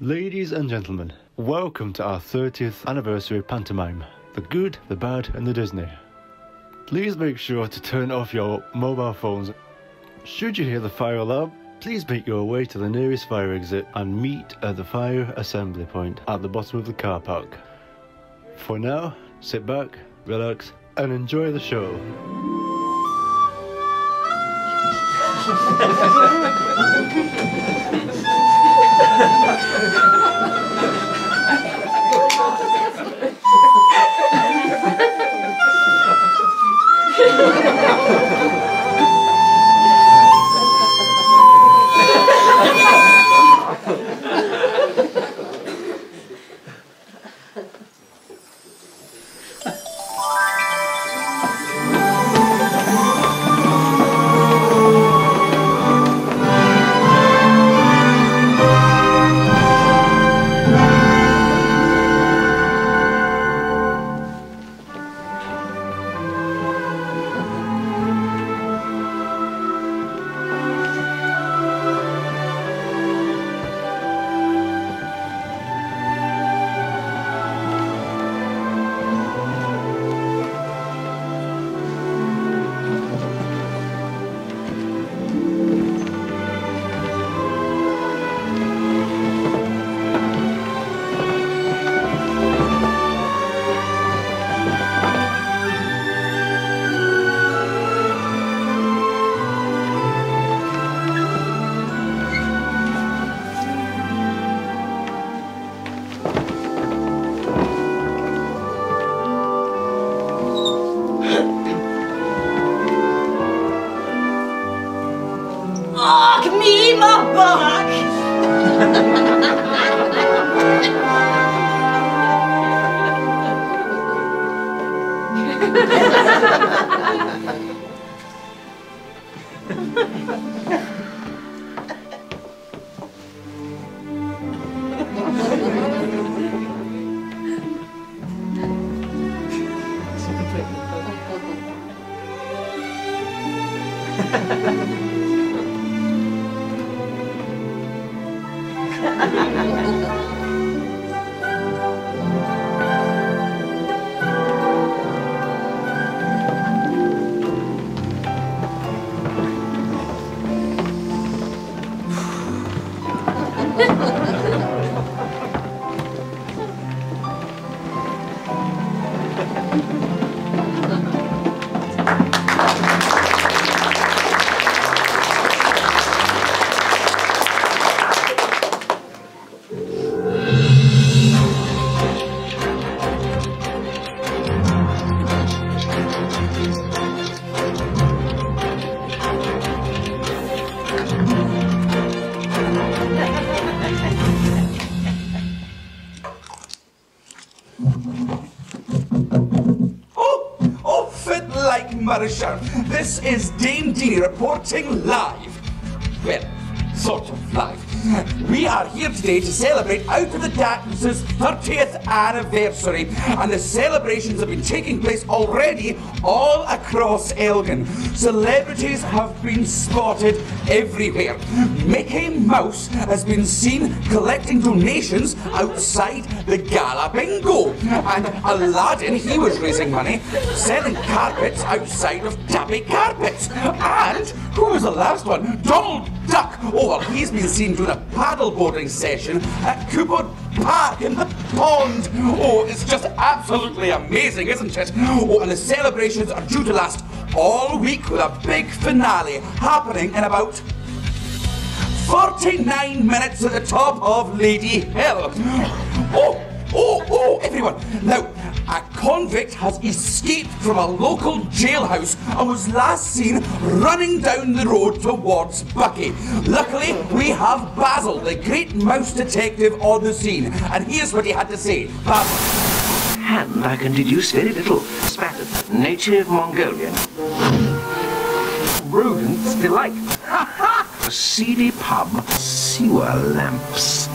Ladies and gentlemen, welcome to our 30th anniversary pantomime The Good, the Bad, and the Disnae. Please make sure to turn off your mobile phones. Should you hear the fire alarm, please make your way to the nearest fire exit and meet at the fire assembly point at the bottom of the car park. For now, sit back, relax, and enjoy the show. Thank you. This is Dame Deanie reporting live. Well, sort of live. We are here today to celebrate Out of the Darkness's 30th anniversary, and the celebrations have been taking place already all across Elgin. Celebrities have been spotted everywhere. Mickey Mouse has been seen collecting donations outside the Gala Bingo, and Aladdin, he was raising money selling carpets outside of Tabby Carpets. And who was the last one? Donald Duck. Oh, well, he's been seen doing a paddleboarding session at Cooper Park in the pond. Oh, it's just absolutely amazing, isn't it? Oh, and the celebrations are due to last all week with a big finale happening in about 49 minutes at the top of Lady Hill. Oh, oh, oh, everyone. Now, a convict has escaped from a local jailhouse and was last seen running down the road towards Buckie. Luckily, we have Basil, the great mouse detective, on the scene. And here's what he had to say. Basil. And I can deduce very little. Spattered, native Mongolian. Rodents delight. A seedy pub, sewer lamps,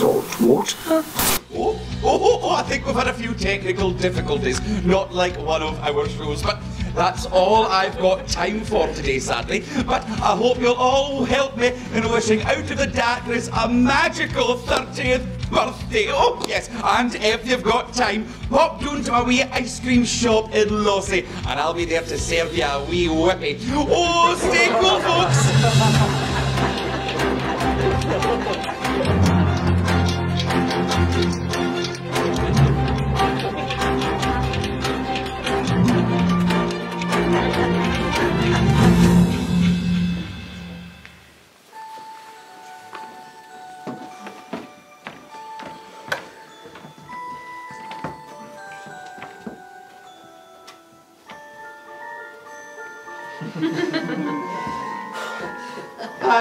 salt water. Oh, oh, oh, oh, I think we've had a few technical difficulties. Not like one of our shows, but That's all I've got time for today, sadly. But I hope you'll all help me in wishing out of the darkness a magical 30th birthday. Oh, yes, and if you've got time, pop down to my wee ice cream shop in Lossie, and I'll be there to serve you a wee whippy. Oh, stay cool, folks!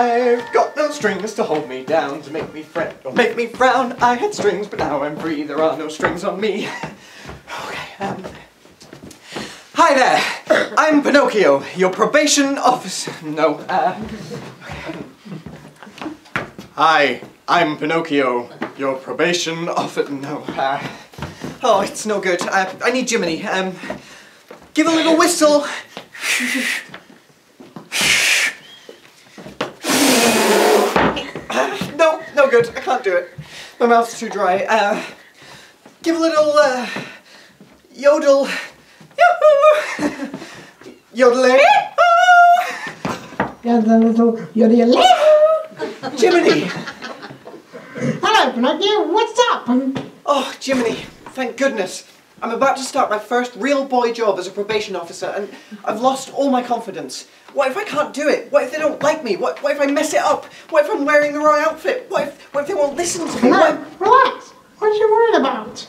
I've got no strings to hold me down, to make me fret or make me frown. I had strings, but now I'm free. There are no strings on me. Okay, um. Hi there! I'm Pinocchio, your probation officer. No, uh. Hi, I'm Pinocchio, your probation officer. No, uh. Oh, it's no good. Uh, I need Jiminy. Um. Give a little whistle. No, good. I can't do it. My mouth's too dry. Uh, give a little uh, yodel. Yodeling. Got the little yodel. Jiminy. Hello, Pinocchio. What's up? Oh, Jiminy. Thank goodness. I'm about to start my first real boy job as a probation officer, and I've lost all my confidence. What if I can't do it? What if they don't like me? What, what if I mess it up? What if I'm wearing the wrong outfit? What if, what if they won't listen to me? What Hello. Relax. What are you worried about?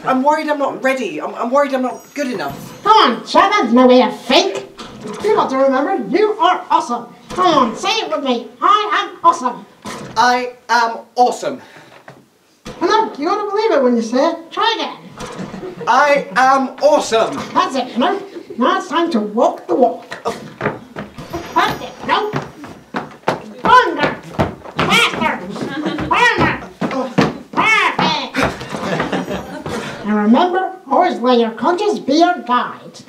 I'm worried I'm not ready. I'm, I'm worried I'm not good enough. Come on, Chad. That's no way to fake. You got to remember, you are awesome. Come on, say it with me. I am awesome. I am awesome. Pinocchio, you gotta believe it when you say it. Try again. I am awesome. That's it, Pinocchio. Now it's time to walk the walk. That's it, Pinocchio. Longer. Faster. Firmer. Perfect. And remember, always let your conscience be your guide.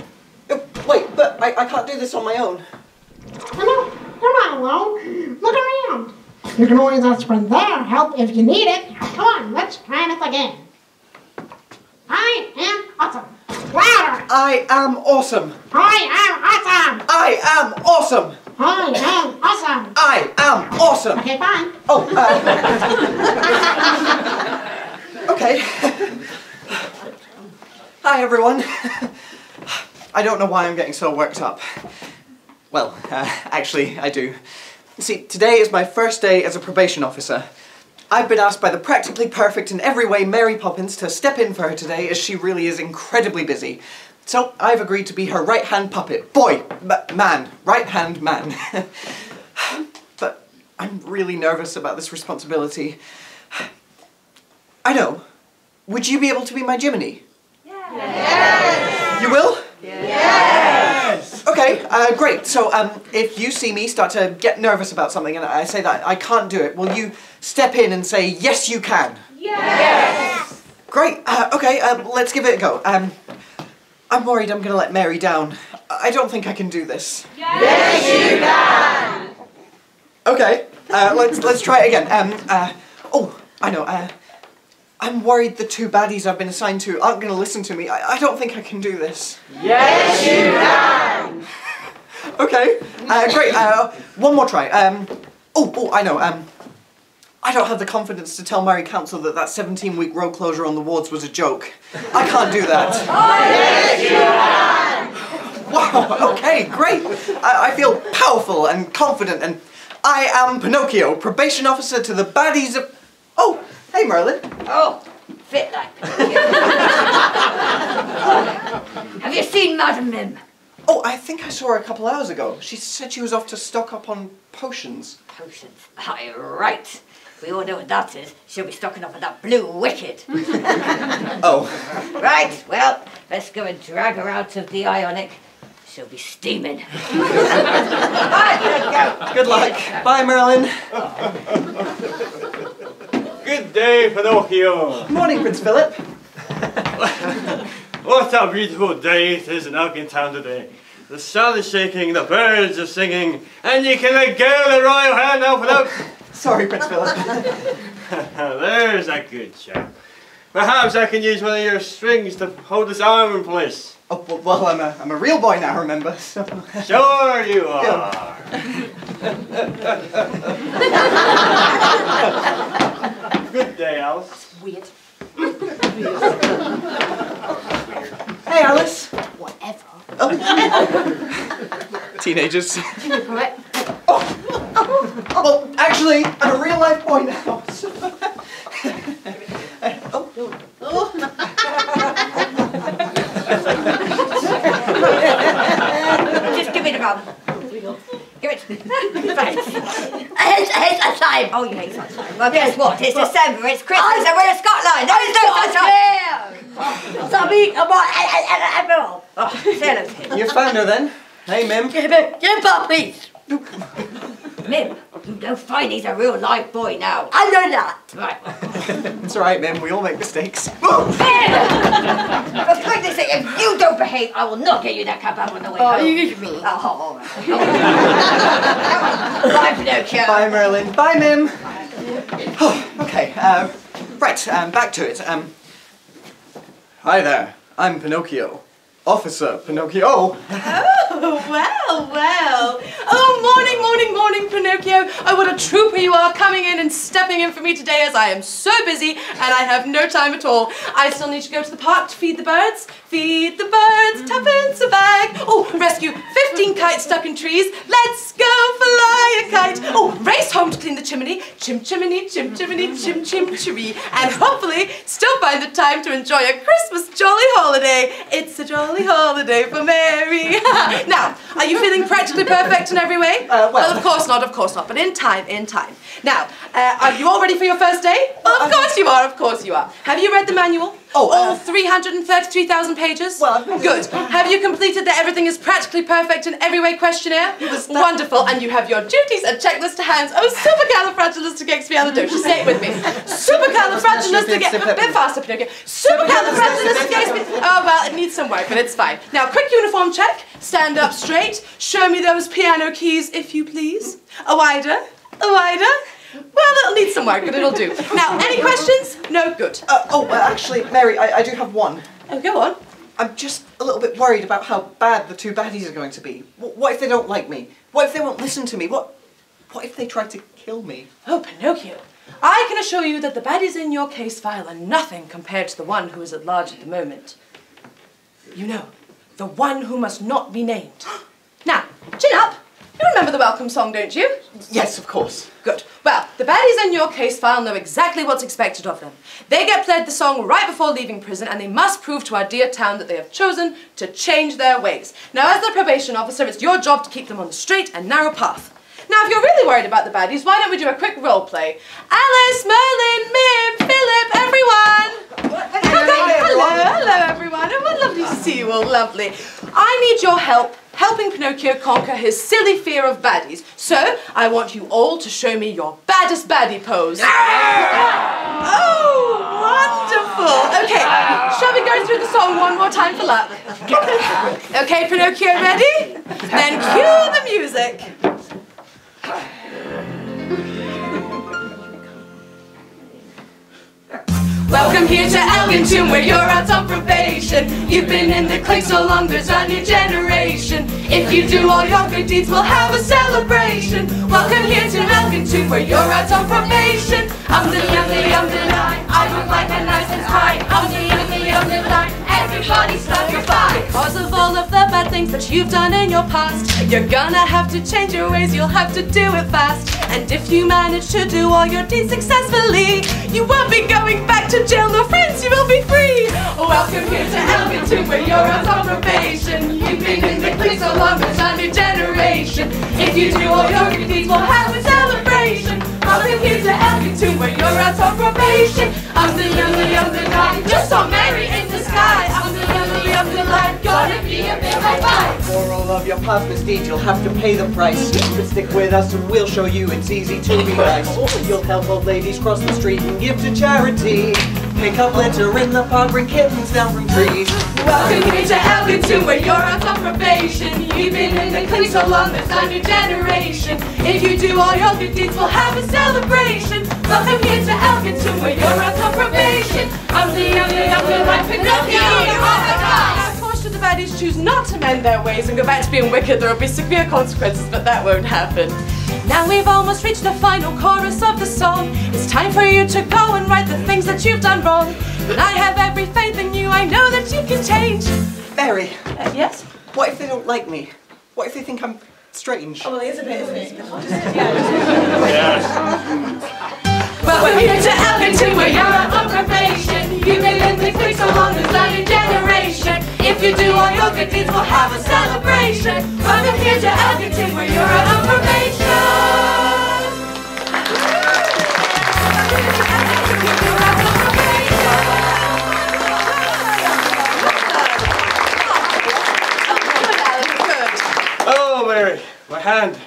Uh, Wait, but I, I can't do this on my own. Hello, you're not alone. Look around. You can always ask for their help if you need it. Come on, let's try this again. I am awesome. Louder. I am awesome. I am awesome. I am awesome. I am awesome. I am awesome. Okay, fine. Oh, uh, okay. Hi, everyone. I don't know why I'm getting so worked up. Well, uh, actually, I do. See, today is my first day as a probation officer. I've been asked by the practically perfect in every way Mary Poppins to step in for her today as she really is incredibly busy. So I've agreed to be her right-hand puppet. Boy! Man. Right-hand man. but I'm really nervous about this responsibility. I know. Would you be able to be my Jiminy? Yes! You will? Yes! Okay, uh, great. So, um, if you see me start to get nervous about something and I say that I can't do it, will you step in and say, yes, you can? Yes! Great. Uh, okay, uh, let's give it a go. Um, I'm worried I'm gonna let Mary down. I don't think I can do this. Yes, you can! Okay, uh, let's, let's try it again. Um, uh, oh, I know, uh, I'm worried the two baddies I've been assigned to aren't going to listen to me. I, I don't think I can do this. Yes, you can! okay, uh, great. Uh, one more try. Um, oh, oh, I know. Um, I don't have the confidence to tell Moray Council that that 17-week road closure on the wards was a joke. I can't do that. Oh, yes, you can! Wow, okay, great. I, I feel powerful and confident and I am Pinocchio, probation officer to the baddies of... Oh, hey Merlin. Oh, fit like. Have you seen Madam Mim? Oh, I think I saw her a couple hours ago. She said she was off to stock up on potions. Potions. Aye, right. We all know what that is. She'll be stocking up on that blue WKD. Oh, right, well, let's go and drag her out of the Ionic. She'll be steaming. Bye, go. good luck. Bye, Merlin. Good day, Pinocchio. Morning, Prince Philip. What a beautiful day it is in Town today. The sun is shaking, the birds are singing, and you can let go the royal hand now without... Sorry, Prince Philip. There's a good chap. Perhaps I can use one of your strings to hold his arm in place. oh, well, well, I'm a, I'm a real boy now, remember? So. Sure you are. Good day, Alice. Weird. Hey, Alice. Whatever. Oh. Teenagers. Correct. Well, oh, oh, actually, I'm a real life boy now. so- Just give me the gun. Give it. Thanks. Oh, it's, it's a time. Oh, you hate sunshine. Well, guess what? It's December. It's Christmas, and we're in Scotland. There is no sunshine. Something about everyone. Oh, say hello to him. You found her then? Hey, Mim. Give it, give puppies. Mim, you don't find he's a real life boy now. I know that. Right. It's alright, Mim. We all make mistakes. For goodness sake, if you don't behave, I will not get you that cup up on the way home. You me. Oh, all right. Come on. Bye, Pinocchio. Bye, Merlin. Bye, Mim. okay, uh, right, um, back to it. Um, hi there. I'm Pinocchio. Officer Pinocchio. Oh. oh, well, well. Oh, morning, morning, morning, Pinocchio. Oh, what a trooper you are coming in and stepping in for me today as I am so busy and I have no time at all. I still need to go to the park to feed the birds. Feed the birds, tuppence a bag. Oh, rescue 15 kites stuck in trees. Let's go fly a kite. Oh, race home to clean the chimney. Chim chimney, chim chimney, chim chim chimney. And hopefully still find the time to enjoy a Christmas jolly holiday. It's a jolly holiday for Mary. now, are you feeling practically perfect in every way? Uh, well- of course not, of course not, but in time, in time. Now, uh, are you all ready for your first day? Well, of course you are, of course you are. Have you read the manual? Oh, all uh, 333,000 pages? Well, good. Have you completed the everything is practically perfect in every way questionnaire? Wonderful. And you have your duties and checklist to hand. Oh, supercalifragilisticexpialidocious. Say it with me. Supercalifragilistic. Bit faster, Pinocchio. Supercalifragilisticexpialidocious. Oh well, it needs some work, but it's fine. Now, quick uniform check. Stand up straight. Show me those piano keys, if you please. A wider. A wider. Well, it'll need some work, but it'll do. Now, any questions? No, good. Uh, oh, well, actually, Mary, I, I do have one. Oh, go on. I'm just a little bit worried about how bad the two baddies are going to be. What if they don't like me? What if they won't listen to me? What, what if they try to kill me? Oh, Pinocchio. I can assure you that the baddies in your case file are nothing compared to the one who is at large at the moment. You know, the one who must not be named. Now, chin up. You remember the welcome song, don't you? Yes, of course. Good. Well, the baddies in your case file know exactly what's expected of them. They get played the song right before leaving prison, and they must prove to our dear town that they have chosen to change their ways. Now, as the probation officer, it's your job to keep them on the straight and narrow path. Now, if you're really worried about the baddies, why don't we do a quick role play? Alice, Merlin, Mim, Philip, everyone! Hello, hello, everyone. Oh, what lovely to see you all. Lovely. I need your help helping Pinocchio conquer his silly fear of baddies. So, I want you all to show me your baddest baddie pose. Oh, wonderful. Okay, shall we go through the song one more time for luck? Okay, Pinocchio, ready? Then cue the music. Welcome here to Elgin where you're out on probation. You've been in the clique so long, there's a new generation. If you do all your good deeds, we'll have a celebration. Welcome here to Elgin where you're out on probation. I'm the the young, the line. I look like a nice and high. I'm the the young, the. Everybody stop your fight. Because of all of the bad things that you've done in your past, you're gonna have to change your ways, you'll have to do it fast. And if you manage to do all your deeds successfully, you won't be going back to jail, no friends, you will be free. Welcome here to Elgin, where you're on probation. You've been in the clique so long, it's a new generation. If you do all your good deeds, we'll have a celebration. Welcome here to Elgin, where you're out on probation. I'm the the young, the guy, just so merry sky. Gonna be a big high five. For all of your past misdeeds, you'll have to pay the price. But stick with us and we'll show you it's easy to be nice. You'll help old ladies cross the street and give to charity. Pick up litter in the park, bring kittens down from trees. Welcome here to Elgington where you're out on probation. You've been in the clique so long, there's a new generation. If you do all your good deeds, we'll have a celebration. Welcome here to Elgington where you're out on probation. I'm the the young, like Pinocchio. Of course, should the baddies choose not to mend their ways and go back to being wicked, there will be severe consequences, but that won't happen. Now we've almost reached the final chorus of the song. It's time for you to go and right the things that you've done wrong. And I have every faith in you, I know that you can change. Mary, Uh, yes? what if they don't like me? What if they think I'm strange? Well, it is a bit, isn't it? Yes. Welcome here to Elgington where you're out on probation. You've been in the clique so long, there's a generation. If you do all your good deeds, we'll have a celebration. Welcome here to Elgington where you're out on probation. You're out on Oh, Mary, my hand.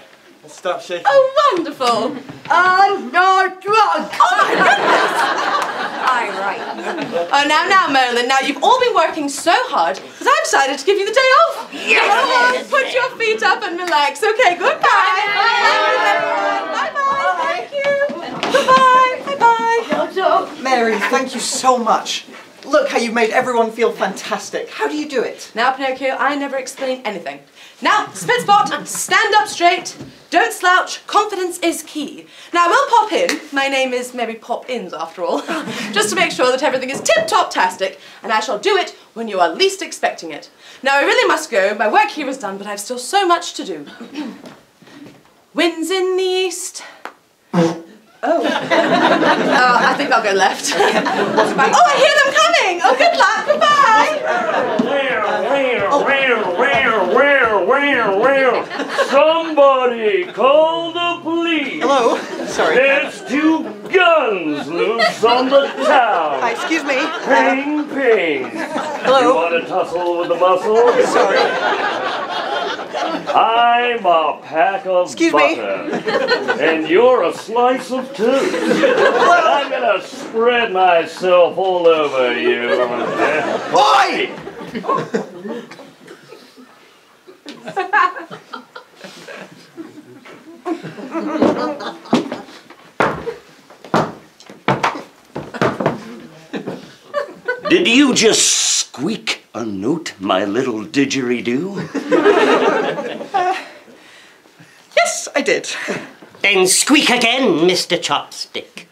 Let's stop shaking. Oh, wonderful. I'm not drunk. Oh, my goodness. Aye, right. Oh, now, now, Merlin, now you've all been working so hard because I've decided to give you the day off. Yes, Come on, put your feet up and relax. Okay, goodbye. Bye, bye. Thank you. Goodbye. Bye, bye. Mary, thank you so much. Look how you've made everyone feel fantastic. How do you do it? Now, Pinocchio, I never explain anything. Now, spit spot, stand up straight. Don't slouch. Confidence is key. Now, I will pop in. My name is Mary Pop-Ins, after all, just to make sure that everything is tip-top-tastic, and I shall do it when you are least expecting it. Now, I really must go. My work here is done, but I've still so much to do. Winds in the east. Oh. oh, I think I'll go left. oh, I hear them coming. Oh, good luck. Goodbye. Somebody call the police. Hello? Sorry. There's two guns loose on the town. Hi, excuse me. Ping, ping. You Hello? want to tussle with the muscle? Sorry. I'm a pack of Excuse me. butter. And you're a slice of toast. I'm gonna spread myself all over you. Oi! Did you just squeak a note, my little didgeridoo? Yes, I did. Then squeak again, Mr. Chopstick.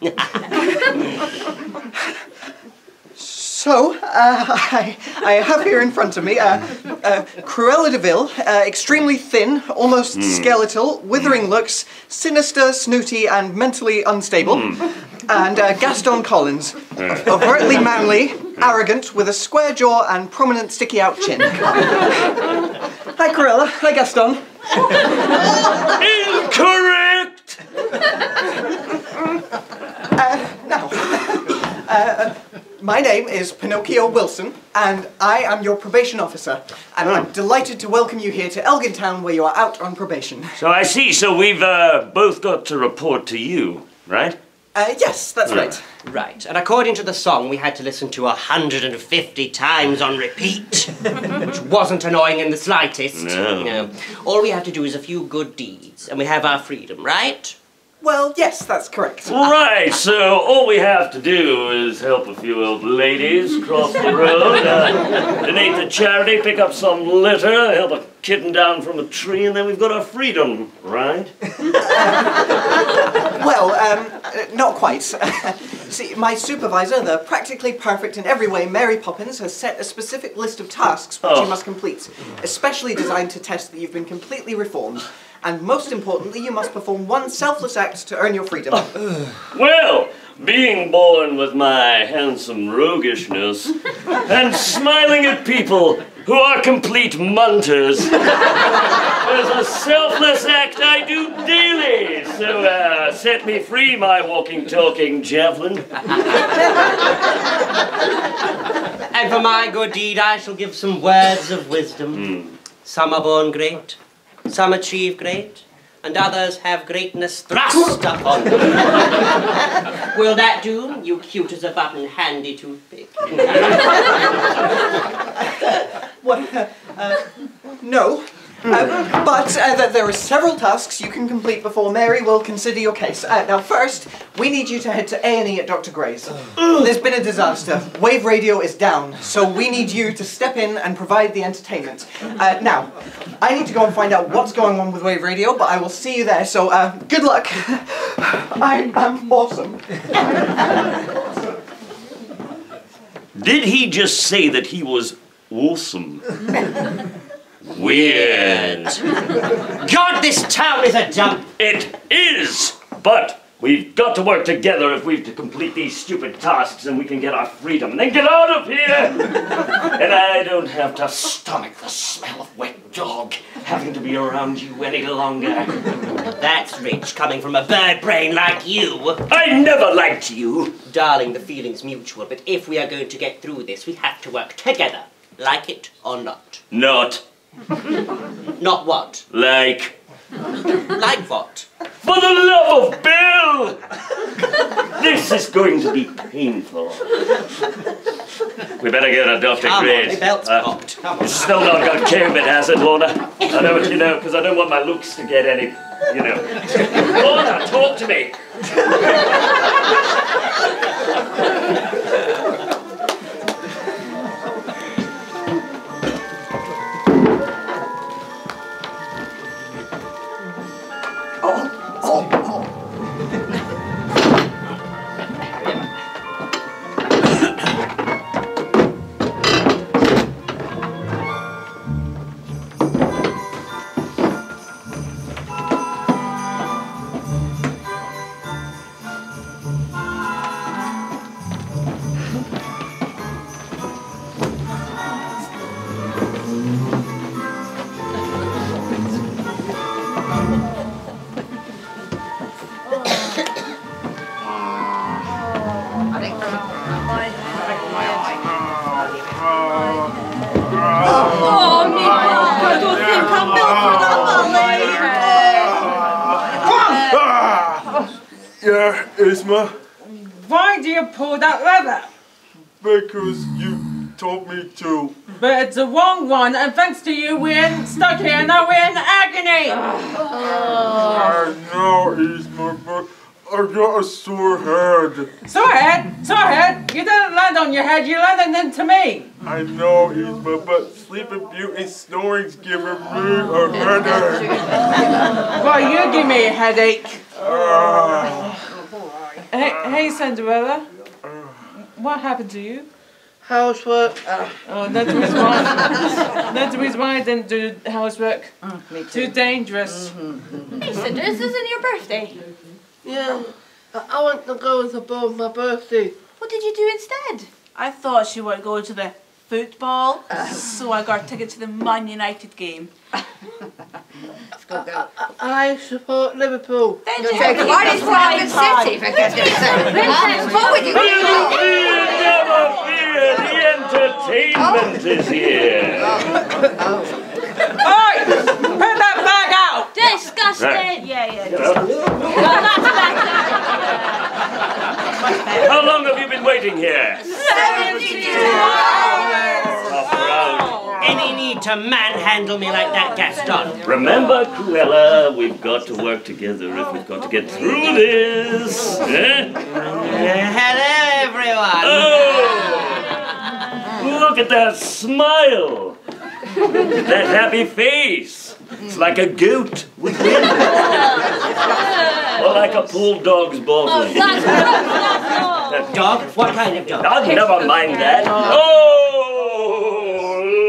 So, uh, I, I have here in front of me uh, uh, Cruella de Vil, uh, extremely thin, almost skeletal, withering looks, sinister, snooty, and mentally unstable. And uh, Gaston Collins, overtly manly, arrogant, with a square jaw and prominent sticky out chin. Hi, Cruella. Hi, Gaston. Incorrect! Now, uh, my name is Pinocchio Wilson, and I am your probation officer. And I'm delighted to welcome you here to Elgin Town, where you are out on probation. So I see, so we've uh, both got to report to you, right? Uh, yes, that's right. Right, and according to the song, we had to listen to 150 times on repeat, which wasn't annoying in the slightest. No. All we have to do is a few good deeds, and we have our freedom, right? Well, yes, that's correct. Right, so all we have to do is help a few old ladies cross the road, uh, donate to charity, pick up some litter, help a kitten down from a tree, and then we've got our freedom, right? Well, um, uh, not quite. See, my supervisor, the practically perfect in every way Mary Poppins, has set a specific list of tasks which Oh. you must complete, especially designed to test that you've been completely reformed. And most importantly, you must perform one selfless act to earn your freedom. Well, being born with my handsome roguishness and smiling at people who are complete munters is a selfless act I do daily. So, uh, set me free, my walking, talking javelin. And for my good deed, I shall give some words of wisdom. Some are born great, some achieve great, and others have greatness thrust upon them. Will that do, you cute as a button handy toothpick? What? Uh, uh, no. Uh, but uh, there are several tasks you can complete before Mary will consider your case. Uh, now, first, we need you to head to A&E at Dr. Gray's. There's been a disaster. Wave radio is down, so we need you to step in and provide the entertainment. Uh, now, I need to go and find out what's going on with Wave radio, but I will see you there, so uh, good luck. I am awesome. Did he just say that he was awesome? Weird. God, this town is a dump! It is! But we've got to work together if we've to complete these stupid tasks and we can get our freedom and then get out of here! and I don't have to stomach the smell of wet dog having to be around you any longer. That's rich coming from a bird brain like you. I never liked you! Darling, the feeling's mutual, but if we are going to get through this, we have to work together. Like it or not. Not Not what? like. Like what? For the love of Bill! this is going to be painful. We better get a Dr. Come on, Grace. the belt's Uh, popped. Come on. It's still not got it, has it, Lorna? I know what you know, because I don't want my looks to get any, you know. Lorna, talk to me. Because you told me to. But it's the wrong one, and thanks to you, we're stuck here now we're in agony. I know, Yzma, but I got a sore head. Sore head, sore head. You didn't land on your head, you landed into me. I know, Yzma, but Sleeping Beauty snoring's giving me a headache. Well, you give me a headache. Ah. Hey, hey, Cinderella. What happened to you? Housework. Ah. Oh, that's the reason why. That's the reason why I didn't do housework. Oh, too dangerous. Mm-hmm, mm-hmm. Hey, Cinder, this isn't your birthday. Yeah. I, I want to go to both my birthday. What did you do instead? I thought she would go to the football, uh. so I got a ticket to the Man United game. Let's go, go. I support Liverpool. Then You're joking. Why is Robin City, for goodness sake? What would you Never fear, the entertainment is here. Oi! Put that bag out! Disgusting! Right. Yeah, yeah. Get up. Well, that's better. How long have you been waiting here? 72 How proud. Any need to manhandle me like that, Gaston? Remember, Cruella, we've got to work together if we've got to get through this. Eh? hello, everyone. Oh! Look at that smile! That happy face! It's like a goat with wind. or like a pool bulldog's bosom. Dog? What kind of dog? Oh, never mind that. Oh,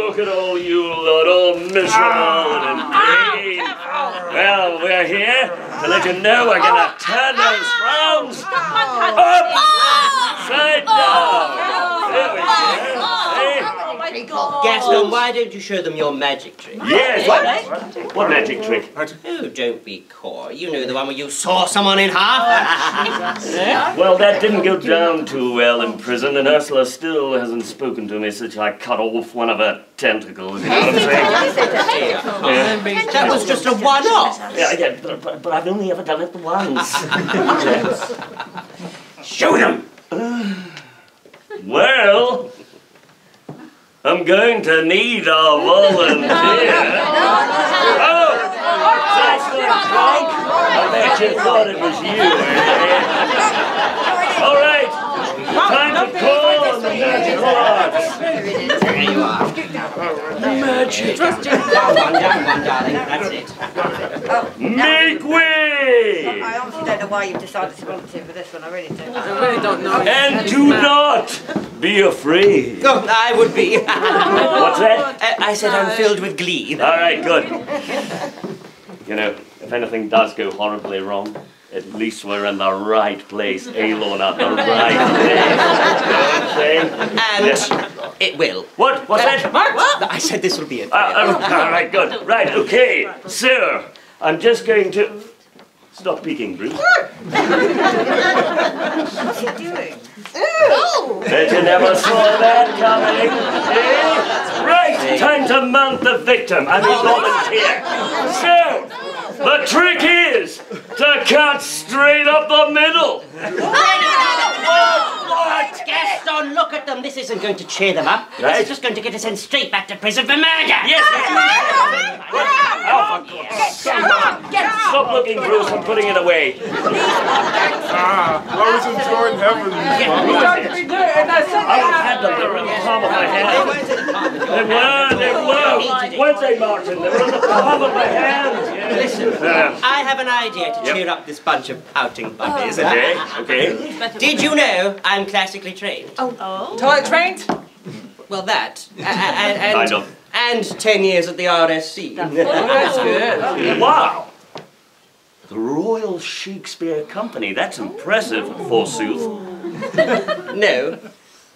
look at all you lot, all miserable and in pain. Well, we're here to let you know we're gonna turn those frowns upside down. There we go. Hey, Gaston, why don't you show them your magic trick? Yes. What, what magic trick? Oh, don't be coy. You know the one where you saw someone in half. Well, that didn't go down too well in prison, and Ursula still hasn't spoken to me since I cut off one of her tentacles. You know what I'm saying? Yeah. That was just a one-off. Yeah, yeah, but, but, but I've only ever done it once. Show them. well, I'm going to need a volunteer. Oh, that's not Frank. I bet you thought it was you. eh? All right, time to call on the magic arts. There you are. Magic. One down, one darling. That's it. Oh, Make way! I honestly don't know why you've decided to volunteer for this one. I really do. I really don't know. And do not be afraid. Oh, I would be. What's that? I, I said I'm filled with glee. All right, good. You know, if anything does go horribly wrong, at least we're in the right place, eh, Lorna? The right place. You know what And it will. What? What's that? What? I said this will be it. Uh, uh, all right, good. Right, okay. Sir, I'm just going to... Stop peeking, Bruce. What's he doing? Bet you never saw that coming. Eh? Right, time to mount the victim. I mean, volunteer. So, the trick is to cut straight up the middle. What? Gaston, look at them. This isn't going to cheer them up. This Right. is just going to get us sent straight back to prison for murder. Yes, Oh, for Stop looking, Bruce. I'm putting it away. Ah, I was enjoying heaven. I had them. They were in the palm of my hand. They were. They were. Weren't they, Martin? They were in the palm of my hand. Listen, Yeah. I have an idea to Yep. cheer up this bunch of outing oh. puppies. Okay. Okay. Did you know I'm classically trained? Oh. oh. Toilet trained? Well, that. A- a- and, and, Kind of. and 10 years at the RSC. That's good. Wow. The Royal Shakespeare Company. That's impressive, oh. forsooth. no.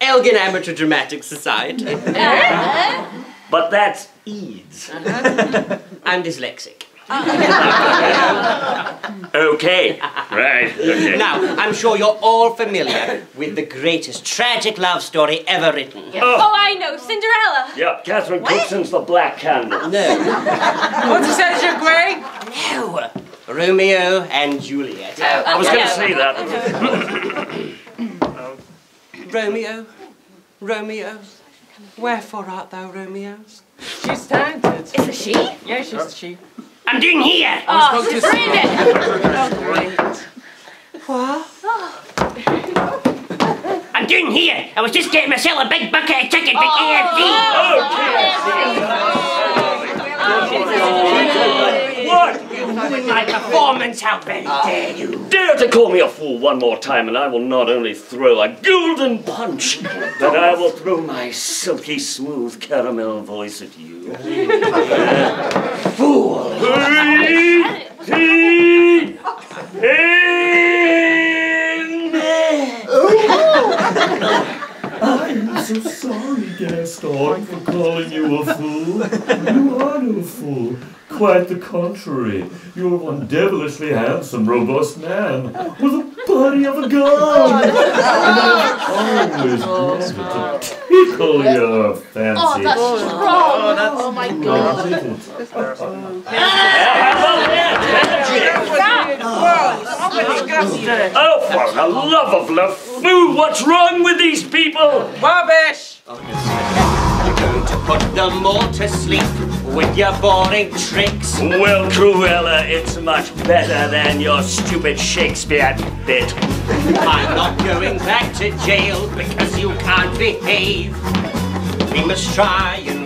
Elgin Amateur Dramatic Society. Uh-huh. But that's Eads. Uh-huh. I'm dyslexic. Okay. Right. Okay. Now, I'm sure you're all familiar with the greatest tragic love story ever written. Oh, oh, I know, Cinderella. Yeah, Catherine Cookson's The Black Candle. No. What says you're great? No. Romeo and Juliet. Oh, I was going to say that. Oh. Romeo, Romeo, wherefore art thou Romeo? She's talented. Is it she? Yeah, she's a she. I'm doing here. Oh, Oh, she's Brandon. What? I'm doing here. I was just getting myself a big bucket of chicken for oh. KFC. What? You With my performance, how very dare you? Dare to call me a fool one more time, and I will not only throw a golden punch, but I will throw my silky smooth caramel voice at you. fool! Hey, hey, I'm so sorry, Gaston, oh, for calling you a fool. You are no fool. Quite the contrary. You're one devilishly handsome, robust man with a body of a gun. And I've always oh, wanted to tickle your fancy. Oh, that's strong. Oh, oh my God. Oh, for the love of LeFou, what's wrong with these people? Rubbish! You're going to put them all to sleep with your boring tricks. Well, Cruella, it's much better than your stupid Shakespeare bit. I'm not going back to jail because you can't behave. We must try and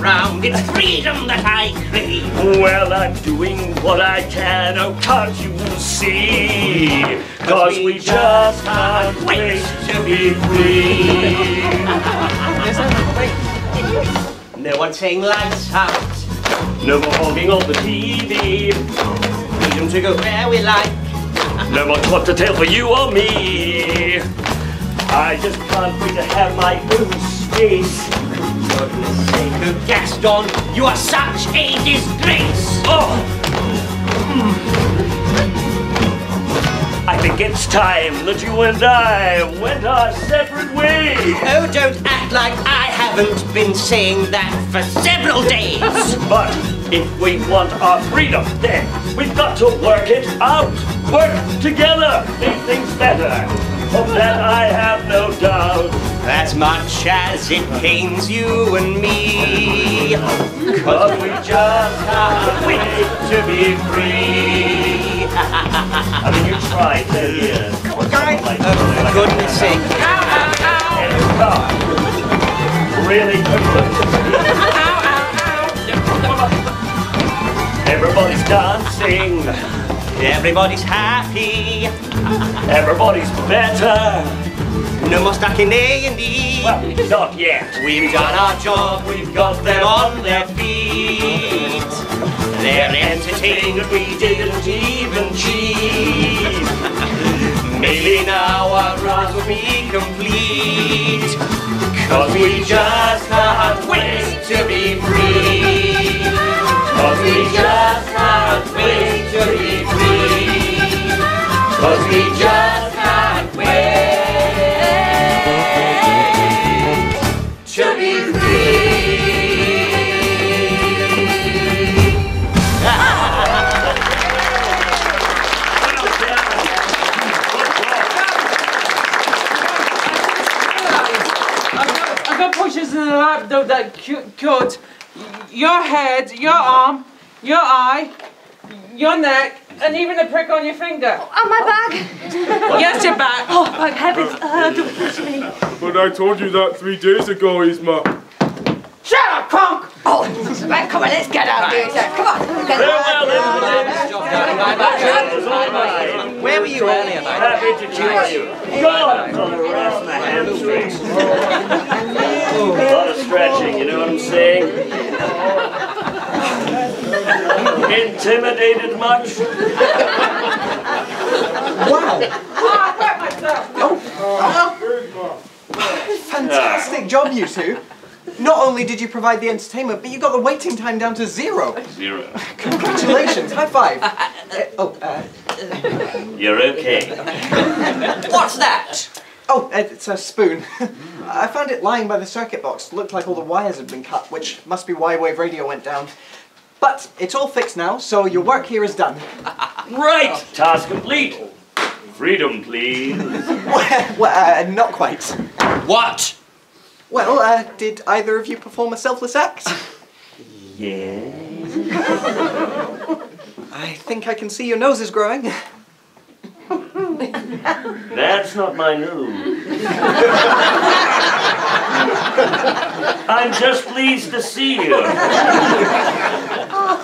win them round. It's freedom that I crave. Well, I'm doing what I can, oh, can't you see? Cause we just can't wait to be free. No one saying lights out. No more hogging on the TV. Freedom to go where we like. No more talk to tell for you or me. I just can't wait to have my own face. goodness sake, Gaston, you are such a disgrace! Oh! I think it's time that you and I went our separate ways. Oh, don't act like I haven't been saying that for several days! but if we want our freedom, then we've got to work it out. Work together, make things better. Of that I have no doubt. As much as it pains you and me, Cause we just can't wait to be free. I mean, you tried ten years. Come on, guys. Oh, for goodness sake. Really Everybody's dancing. Everybody's happy. Everybody's better. No more stuck in A and E. Well, not yet. We've done our job, we've got them on their feet. They're entertained, we didn't even cheat. Maybe now our run will be complete. Cause we just can't wait to be free. Cause we just can't wait to be though that cu- cut. Your head, your arm, your eye, your neck, and even a prick on your finger. Oh, my back. yes, your back. Oh, my heavens. Uh, don't push me. But I told you that three days ago, Yzma. Shut up, punk! Oh, right, come on, let's get out of here. Come on. Get Where were you earlier, though? Happy to cheer you. God, on the rest of my hamstrings. A lot of stretching, you know what I'm saying? Intimidated much? Wow! Oh, I hurt myself. Oh! Fantastic job, you two. Not only did you provide the entertainment, but you got the waiting time down to zero. Zero. Congratulations! High five. Uh, oh, uh, You're okay. what's that? Oh, uh, it's a spoon. I found it lying by the circuit box. Looked like all the wires had been cut, which must be why wave radio went down. But it's all fixed now, so your work here is done. Right! Task complete. Freedom, please. well, uh, not quite. What? Well, uh, did either of you perform a selfless act? Yeah. I think I can see your nose is growing. That's not my nose. I'm just pleased to see you.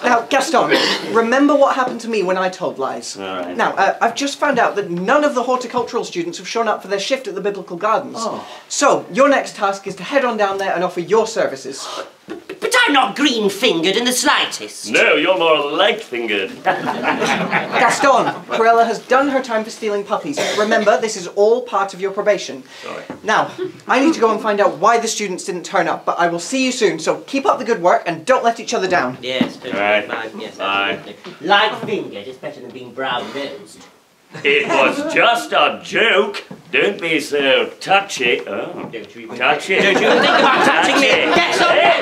Now, Gaston, remember what happened to me when I told lies. Right. Now, uh, I've just found out that none of the horticultural students have shown up for their shift at the Biblical Gardens. Oh. So, your next task is to head on down there and offer your services. But I'm not green fingered in the slightest. No, you're more light-fingered. Gaston, Cruella has done her time for stealing puppies. Remember, this is all part of your probation. Sorry. Now, I need to go and find out why the students didn't turn up, but I will see you soon, so keep up the good work and don't let each other down. Yes, totally Right. fine. Yes, Bye. Light fingered is better than being brown nosed. It was just a joke. Don't be so touchy. Oh, Don't you even touchy. Don't you even think about touching me. Get some. Hey,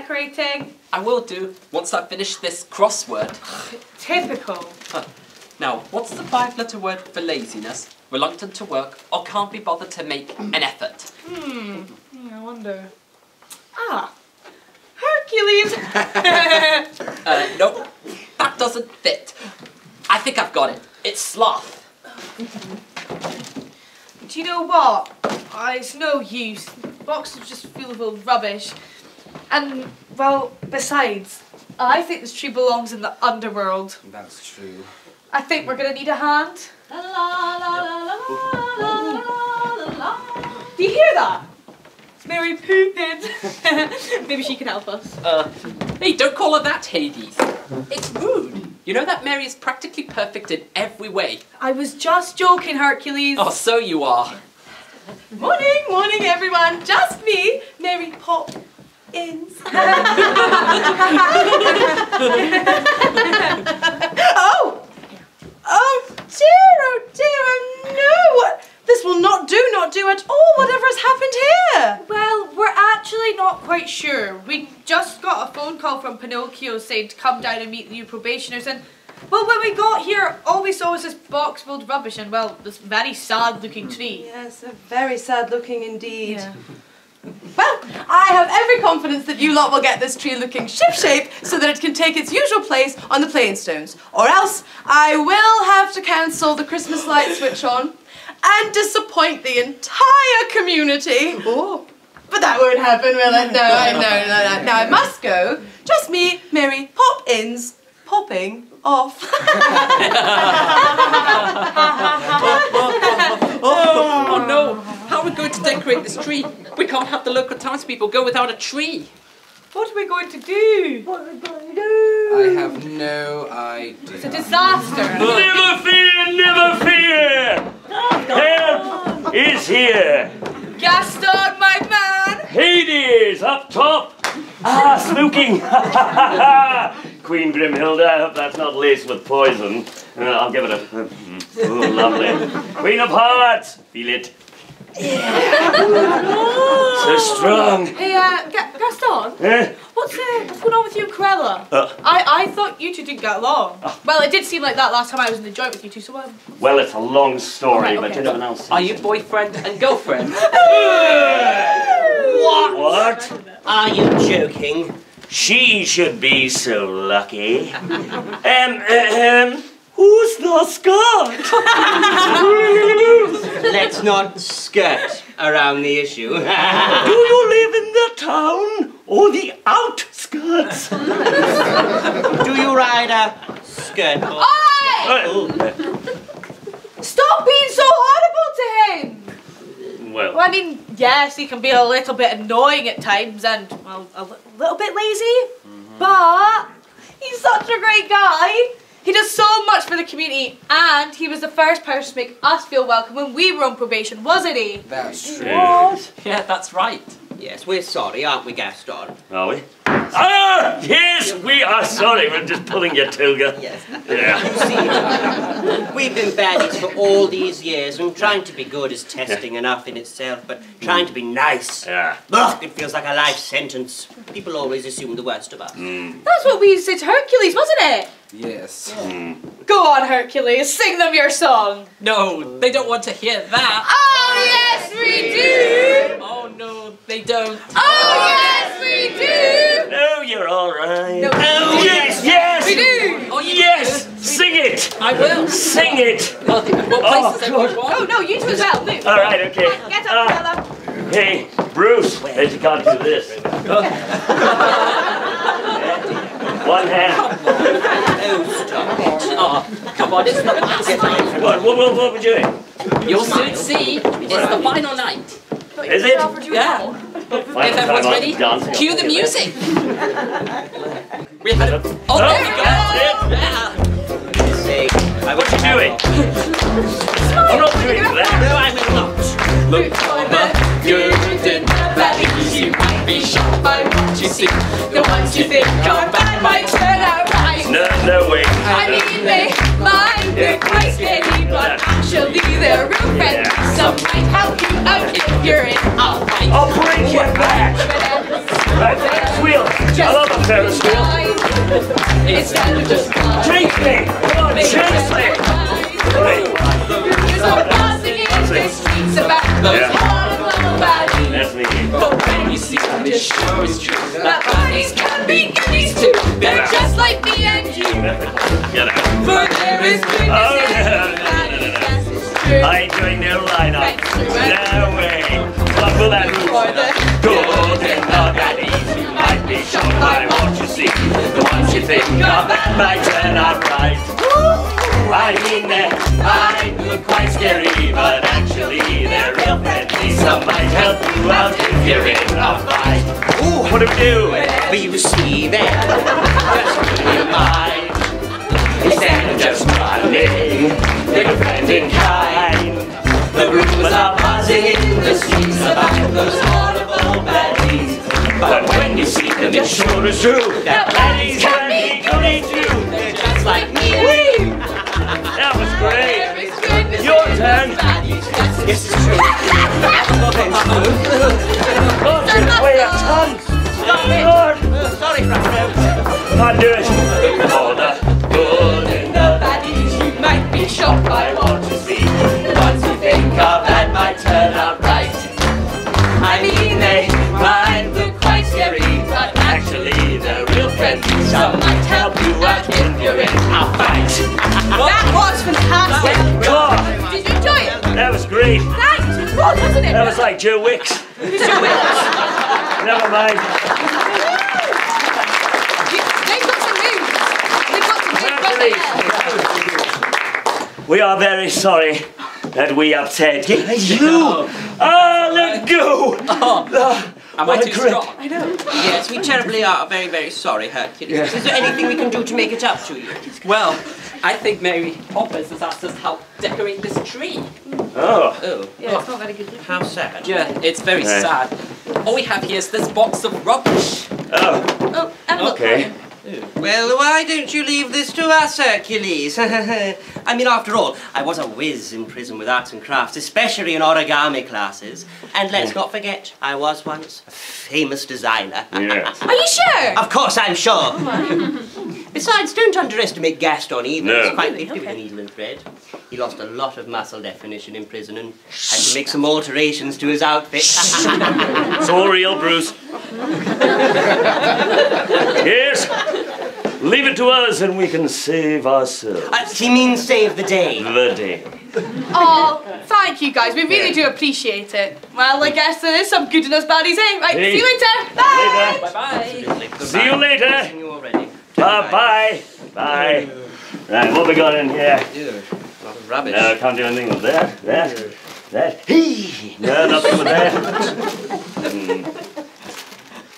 decorating? I will do, once I finish this crossword. Typical. Now, what's the five letter word for laziness, reluctant to work, or can't be bothered to make an effort? Hmm. I wonder. Ah. Hercules. Uh, nope. That doesn't fit. I think I've got it. It's sloth. Do you know what? Uh, it's no use. The box is just full of old rubbish. And, well, besides, I think this tree belongs in the underworld. That's true. I think we're gonna need a hand. La, la, la, Do you hear that? It's Mary pooping. Maybe she can help us. Uh, hey, don't call her that, Hades. It's rude. You know that Mary is practically perfect in every way. I was just joking, Hercules. Oh, so you are. Morning, morning, everyone. Just me, Mary Pop. Ins. oh! Oh dear, oh dear, oh no! This will not do, not do at all, whatever has happened here! Well, we're actually not quite sure. We just got a phone call from Pinocchio saying to come down and meet the new probationers and well, when we got here, all we saw was this box full of rubbish and, well, this very sad looking tree. Yes, very sad looking indeed. Well, I have every confidence that you lot will get this tree looking shipshape so that it can take its usual place on the Plainstones. Or else I will have to cancel the Christmas light switch on and disappoint the entire community. Oh. But that won't happen, will it? No, I no, no, no. Now I must go. Just me, Mary Poppins, popping off. Oh, oh no! How are we going to decorate this tree? We can't have the local townspeople go without a tree. What are we going to do? What are we going to do? I have no idea. It's a disaster. Never fear, never fear! Help is here! Gaston, my man! Hades up top! Ah, spooking! Queen Grimhilda, I hope that's not laced with poison. Uh, I'll give it a. Oh, lovely. Queen of Hearts! Feel it. So strong. Hey, uh, Ga- Gaston? Eh? What's, uh, what's going on with you and Cruella? Uh. I, I thought you two didn't get along. Well, it did seem like that last time I was in the joint with you two, so um, Well, it's a long story, Right, but okay. anyone else? Are you boyfriend and girlfriend? What? What? Are you joking? She should be so lucky. um, uh, um, who's the skirt? Let's not skirt around the issue. Do you live in the town or the outskirts? Do you ride a skirt? Or... Oi! Oh, Stop being so horrible to him! Well, Well, I mean, yes, he can be a little bit annoying at times and, well, a little bit lazy, mm-hmm. but he's such a great guy. He does so much for the community, and he was the first person to make us feel welcome when we were on probation, wasn't he? That's true. Yeah, that's right. Yes, we're sorry, aren't we, Gaston? are we? Ah, yes, we are sorry. We're just pulling your toga. Yes. Yeah. We've been baddies for all these years, and trying to be good is testing enough in itself, but trying to be nice, Yeah. ugh, it feels like a life sentence. People always assume the worst of us. That's what we used to say to Hercules, wasn't it? Yes. Go on, Hercules, sing them your song. No, they don't want to hear that. Oh, yes, we do! Oh no, they don't. Oh, yes, we do! No, you're all right. No, oh, we yes, yes. We do. Oh, you Yes, sing it. I will. Sing it. What Oh, place is? Oh, no, you two as well, Luke. All right, okay. Come Get up, Ah. fella. Hey, Bruce, there's you can't do this. One hand. Oh, stop it. Oh, come on, it's the last night. What, what, what, what are we doing? You'll soon see. It's the final night. Is it? Yeah. If everyone's ready, cue the music. we had a. Oh, there oh, we go. Yeah. Say, I What you doing? I'm not doing that. No, I will not. Look for the good in valleys. You might be shocked by what you see. The ones you think are bad might turn out right. No, no way. I mean, they might look quite scary, but actually they're real friendly. Some might help you out if you're in a fight. I'll break your back. Right, Ferris wheel. I love a Ferris wheel. Instead of just Drink me. Come on, chase me. There's no passing in the streets about those Yeah. Horrible valleys. me. But when you see them, it sure is true that bunnies can be goodies too. They're just like me and you. Get out. For there is oh, goodness Oh, in no, no, is true. I ain't doing no lineup. No way. Will that and not that easy. Might be shocked by what you see. The ones you think of that might turn out right. I mean, they might look quite scary, but actually they're real friendly. Some might help you out if you're in a fight. Ooh, what do we do? Whenever you see them, Just put in mind. Instead of just running, they're friend in kind. The rumors are buzzing in the streets about those horrible baddies. But when you see them, it sure is true that baddies can be goody too. They're just like me you. That was great. Your turn. Yes, it's true. Lord, you weigh a ton. Lord. Sorry, Frank. Can't do it. Oh, the good and the baddies, you might be shocked by what you see. The ones you think of that might turn out right. I mean, they might look quite scary, but actually they're real friendly. Some might help you out if you're in a fight. That was that was great. Thanks. It was, wasn't it? That was like Joe Wicks. Who's Joe Wicks? Never mind. They've got some moves. They've got some moves. We are very sorry that we upset you. Ah, let go. Ah, Am what I a too grip. strong? I know. Yes, we terribly are very, very sorry, Hercules. Yes. Is there anything we can do to make it up to you? Well, I think Mary Poppins has asked us to help decorate this tree. Oh. Oh. Yeah, it's not very good. How sad. Yeah, it's very Right. sad. All we have here is this box of rubbish. Oh. Oh, have a look. Okay. Well, why don't you leave this to us, Hercules? I mean, after all, I was a whiz in prison with arts and crafts, especially in origami classes. And let's not forget, I was once a famous designer. Yes. Are you sure? Of course, I'm sure. Oh, Besides, don't underestimate Gaston either. No. He's quite gifted with needle and thread. He lost a lot of muscle definition in prison and had to make some alterations to his outfit. It's all real, Bruce. Yes. Leave it to us and we can save ourselves. Uh, he means save the day. The day. Oh, thank you guys. We really do appreciate it. Well, I guess there is some good in us baddies, eh? Right, Hey. see you later. Bye. Bye-bye. See you later. You already. Bye bye. Bye. Right, what we got in here? A lot of rubbish. No, I can't do anything with that. That. That. Hee. No, nothing with that. Hmm.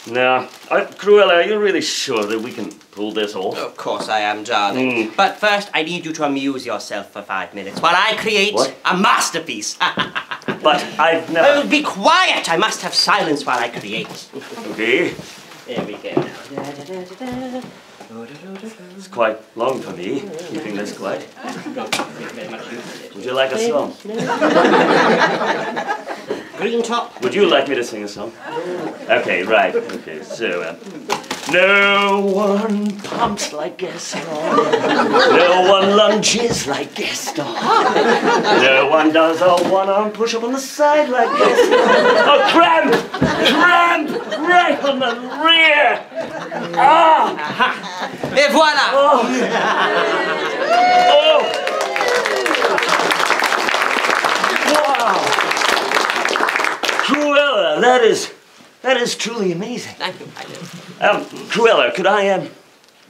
No. Uh, Cruella, are you really sure that we can pull this off? Of course I am, darling. Mm. But first, I need you to amuse yourself for five minutes while I create What? a masterpiece. But I've oh, never. be quiet! I must have silence while I create. Okay. There we go. It's quite long for me, keeping this quiet. Would you like a song? Green top. Would you like me to sing a song? Okay, right. Okay, so, uh, no one pumps like Gaston. No one lunges like Gaston. No one does a one-arm push-up on the side like Gaston. Oh, cramp! Cramp! Right on the rear! Ah! Et voila! Oh! Oh! Wow! Cruella, that is, that is truly amazing. Thank you, I do. Um, Cruella, could I, um,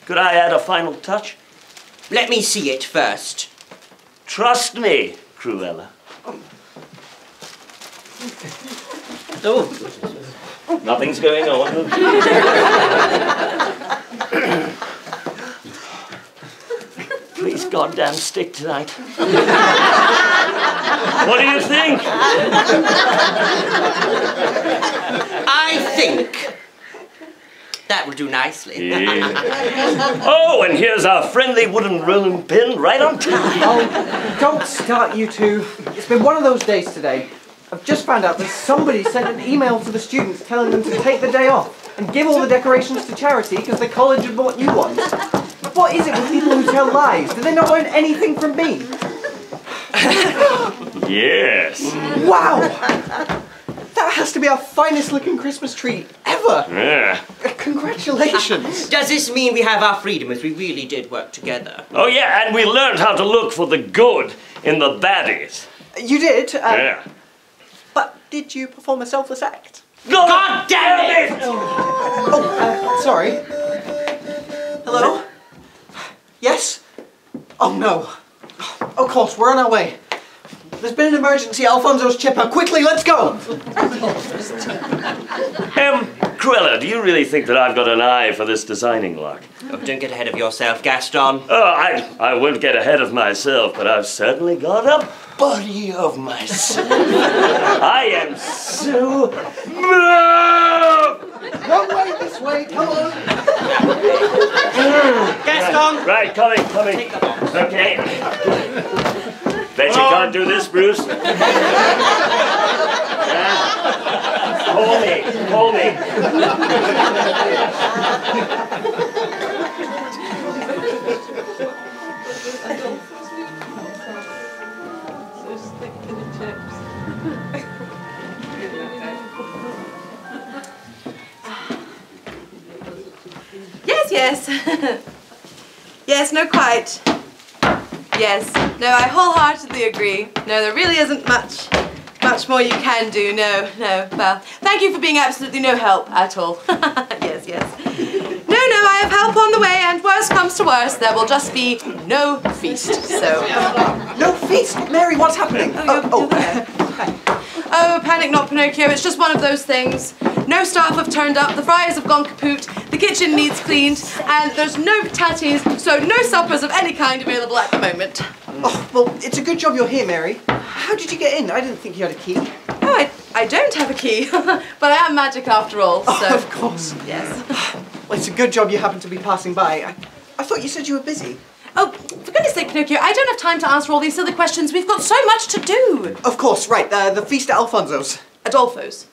could I add a final touch? Let me see it first. Trust me, Cruella. Oh, Nothing's going on. Please, goddamn, stick tonight. what do you think? I think that will do nicely. Oh, and here's our friendly wooden rolling pin right on time. Oh, don't start, you two. It's been one of those days today. I've just found out that somebody sent an email to the students telling them to take the day off and give all the decorations to charity because the college had bought new ones. What is it with people who tell lies? Do they not learn anything from me? Yes. Wow! That has to be our finest looking Christmas tree ever. Yeah. Congratulations. Does this mean we have our freedom as we really did work together? Oh, yeah, and we learned how to look for the good in the baddies. You did? Uh, yeah. But did you perform a selfless act? God damn it! Oh, uh, sorry. Hello? Yes? Oh no. Of course, we're on our way. There's been an emergency. Alfonso's chipper. Quickly, let's go! Um, Cruella, do you really think that I've got an eye for this designing lock? Oh, don't get ahead of yourself, Gaston. Oh, I, I won't get ahead of myself, but I've certainly got a body of myself. I am so... One way, this way, come on! Gaston! Right, coming, coming. Okay. Bet you can't do this, Bruce. Yeah. Hold me, hold me. Yes, yes. no, quite. Yes. No, I wholeheartedly agree. No, there really isn't much, much more you can do. No, no. Well, thank you for being absolutely no help at all. yes, yes. No, no, I have help on the way, and worst comes to worst, there will just be no feast. So. No feast? Mary, what's happening? Oh, oh. oh, Oh, panic not, Pinocchio. It's just one of those things. No staff have turned up, the fryers have gone kaput, the kitchen needs cleaned, and there's no tatties, so no suppers of any kind available at the moment. Oh, well, it's a good job you're here, Mary. How did you get in? I didn't think you had a key. Oh, I, I don't have a key, but I am magic after all, oh, so. Oh, of course. Yes. Well, it's a good job you happened to be passing by. I, I thought you said you were busy. Oh, for goodness sake, Pinocchio, I don't have time to answer all these silly questions. We've got so much to do. Of course, right. Uh, the feast at Alfonso's. Adolfo's.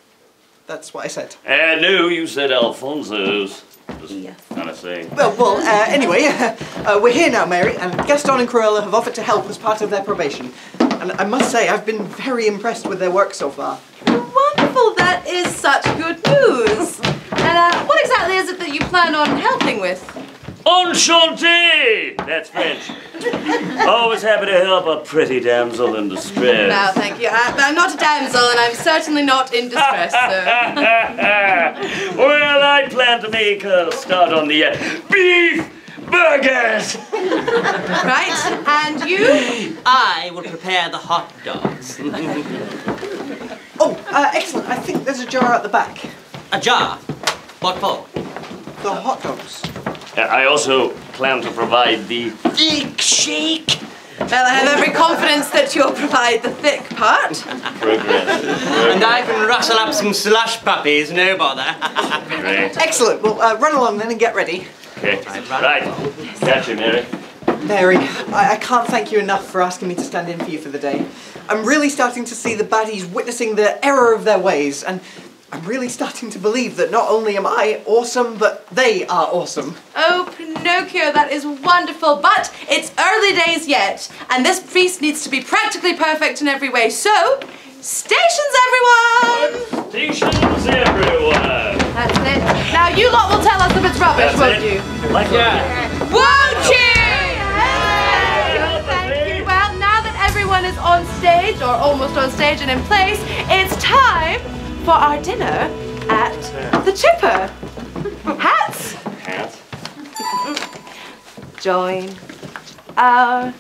That's what I said. Uh, no, you said Alfonso's. Just yes. kind of saying. Well, well. Uh, anyway, uh, we're here now, Mary, and Gaston and Cruella have offered to help as part of their probation. And I must say, I've been very impressed with their work so far. Wonderful, that is such good news. And uh, what exactly is it that you plan on helping with? Enchanté! That's French. Always happy to help a pretty damsel in distress. No, thank you. I, I'm not a damsel, and I'm certainly not in distress, sir. well, I plan to make a start on the uh, beef burgers. right, and you? I will prepare the hot dogs. oh, uh, excellent. I think there's a jar at the back. A jar? What for? The hot dogs. Uh, I also plan to provide the thick shake. Well, I have every confidence that you'll provide the thick part. Progress. and I can rustle up some slush puppies, no bother. Great. Excellent. Well, uh, run along then and get ready. Okay. Right. Catch you, Mary. Mary, I, I can't thank you enough for asking me to stand in for you for the day. I'm really starting to see the baddies witnessing the error of their ways, and I'm really starting to believe that not only am I awesome, but they are awesome. Oh, Pinocchio, that is wonderful, but it's early days yet, and this feast needs to be practically perfect in every way. So, stations, everyone! Stations, everyone! That's it. Now, you lot will tell us if it's rubbish, That's won't it. you? Like Yeah. Won't you? Thank you. Well, now that everyone is on stage, or almost on stage and in place, it's time for our dinner at the Chipper. Hats? Hats? Join our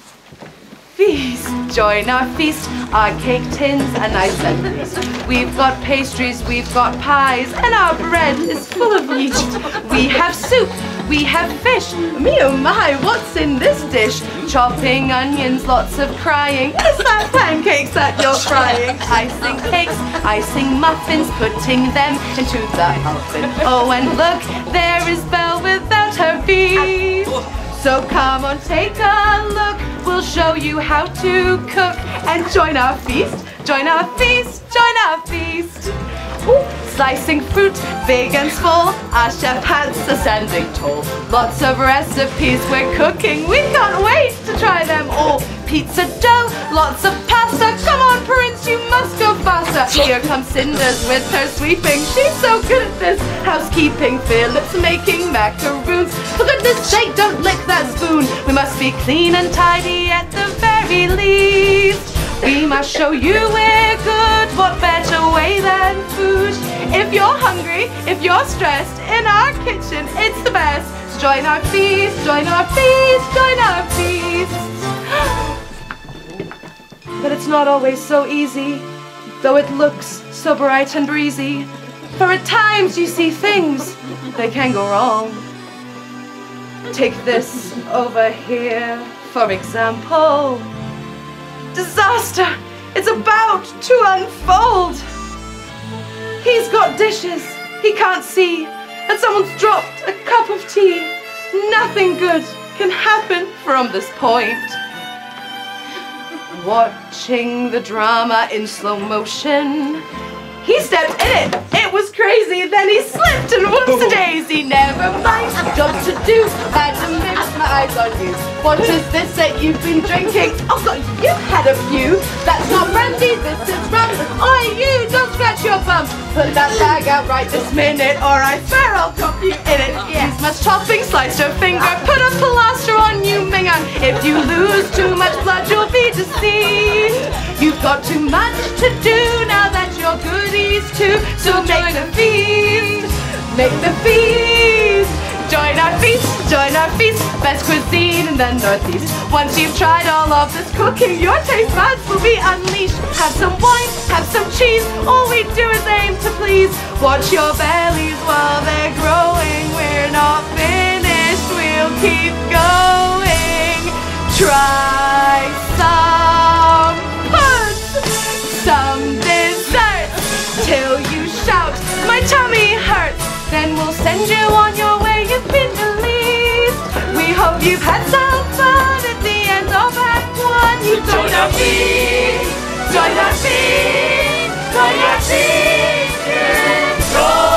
feast. Join our feast. Our cake tins and nice centers. We've got pastries, we've got pies, and our bread is full of meat. We have soup, we have fish. Me oh my, what's in this dish? Chopping onions, lots of crying. Is that pancakes that you're frying? Icing cakes, icing muffins, putting them into the oven. Oh, and look, there is Belle without her feet. So come on, take a look. We'll show you how to cook and join our feast. Join our feast. Join our feast. Ooh, slicing fruit, big and small. Our chef has ascending tall. Lots of recipes we're cooking. We can't wait to try them all. Pizza dough, lots of pasta. Come on, Prince, you must go faster. Here comes Cinders with her sweeping. She's so good at this. Housekeeping, Philip's making macaroons. For goodness sake, don't lick that spoon. We must be clean and tidy at the very least. We must show you we're good. What better way than food? If you're hungry, if you're stressed, in our kitchen, it's the best. So join our feast, join our feast, join our feast. But it's not always so easy, though it looks so bright and breezy. For at times you see things that can go wrong. Take this over here, for example. Disaster! It's about to unfold! He's got dishes he can't see, and someone's dropped a cup of tea. Nothing good can happen from this point. Watching the drama in slow motion, he stepped in it. It was crazy. Then he slipped and whoops a daisy. Never mind. Job to do. Had to fix my eyes on you. What is this that you've been drinking? Oh God, you've had a few. That's not brandy. This is rum. Oi, you! Don't scratch your bum. Put that bag out right this minute, or I swear I'll drop you in it. Use much topping, sliced your finger. Put a plaster on you, Minga. If you lose too much blood, you'll be deceived. You've got too much to do now that you're goodies too. So make the feast, make the feast. Join our feast, join our feast. Best cuisine in the Northeast. Once you've tried all of this cooking, your taste buds will be unleashed. Have some wine, have some cheese. All we do is aim to please. Watch your bellies while they're growing. We're not finished, we'll keep going. Try some tummy hurts. Then we'll send you on your way, you've been released. We hope you've had some fun at the end of Act One. You join our feast, join our feast, join our feast. Join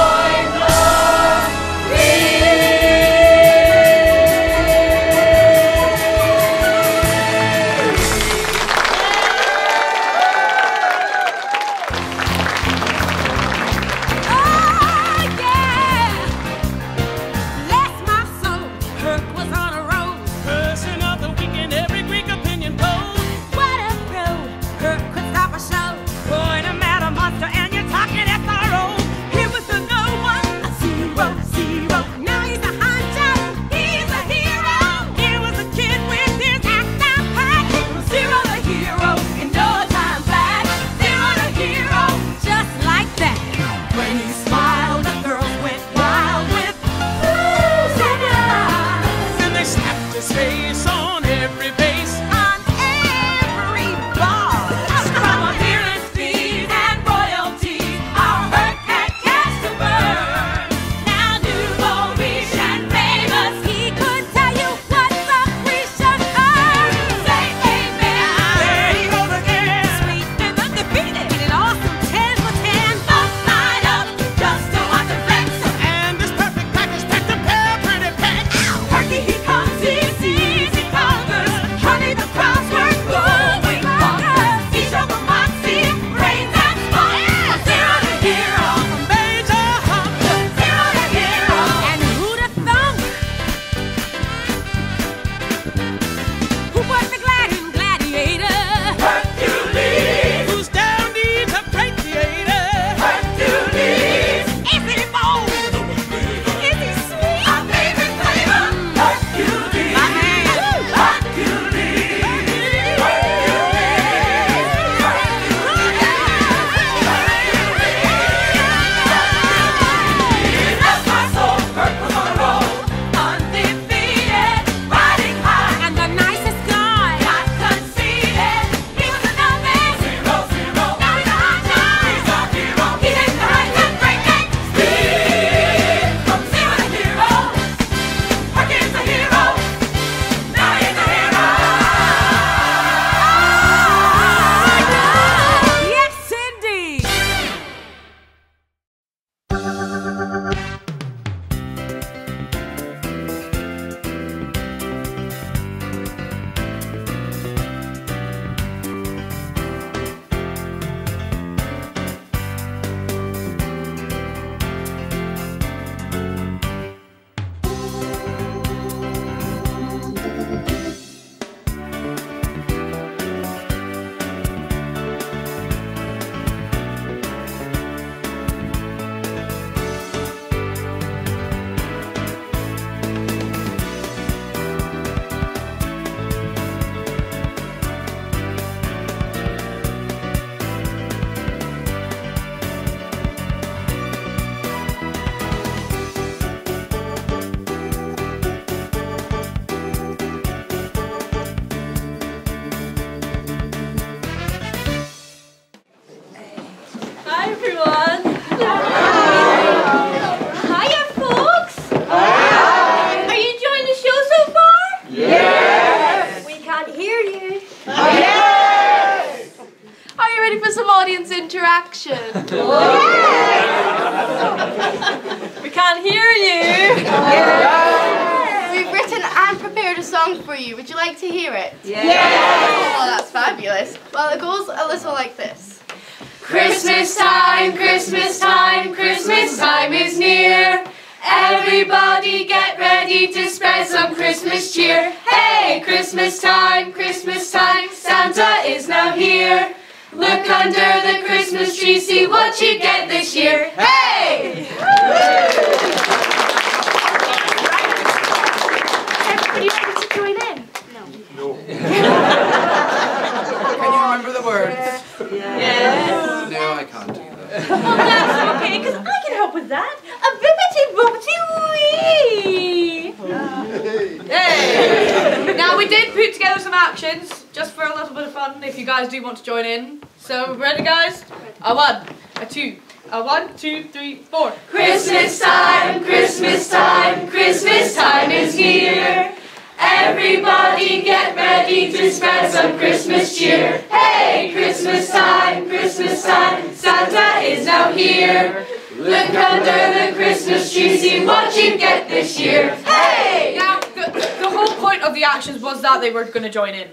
of the actions was that they were going to join in.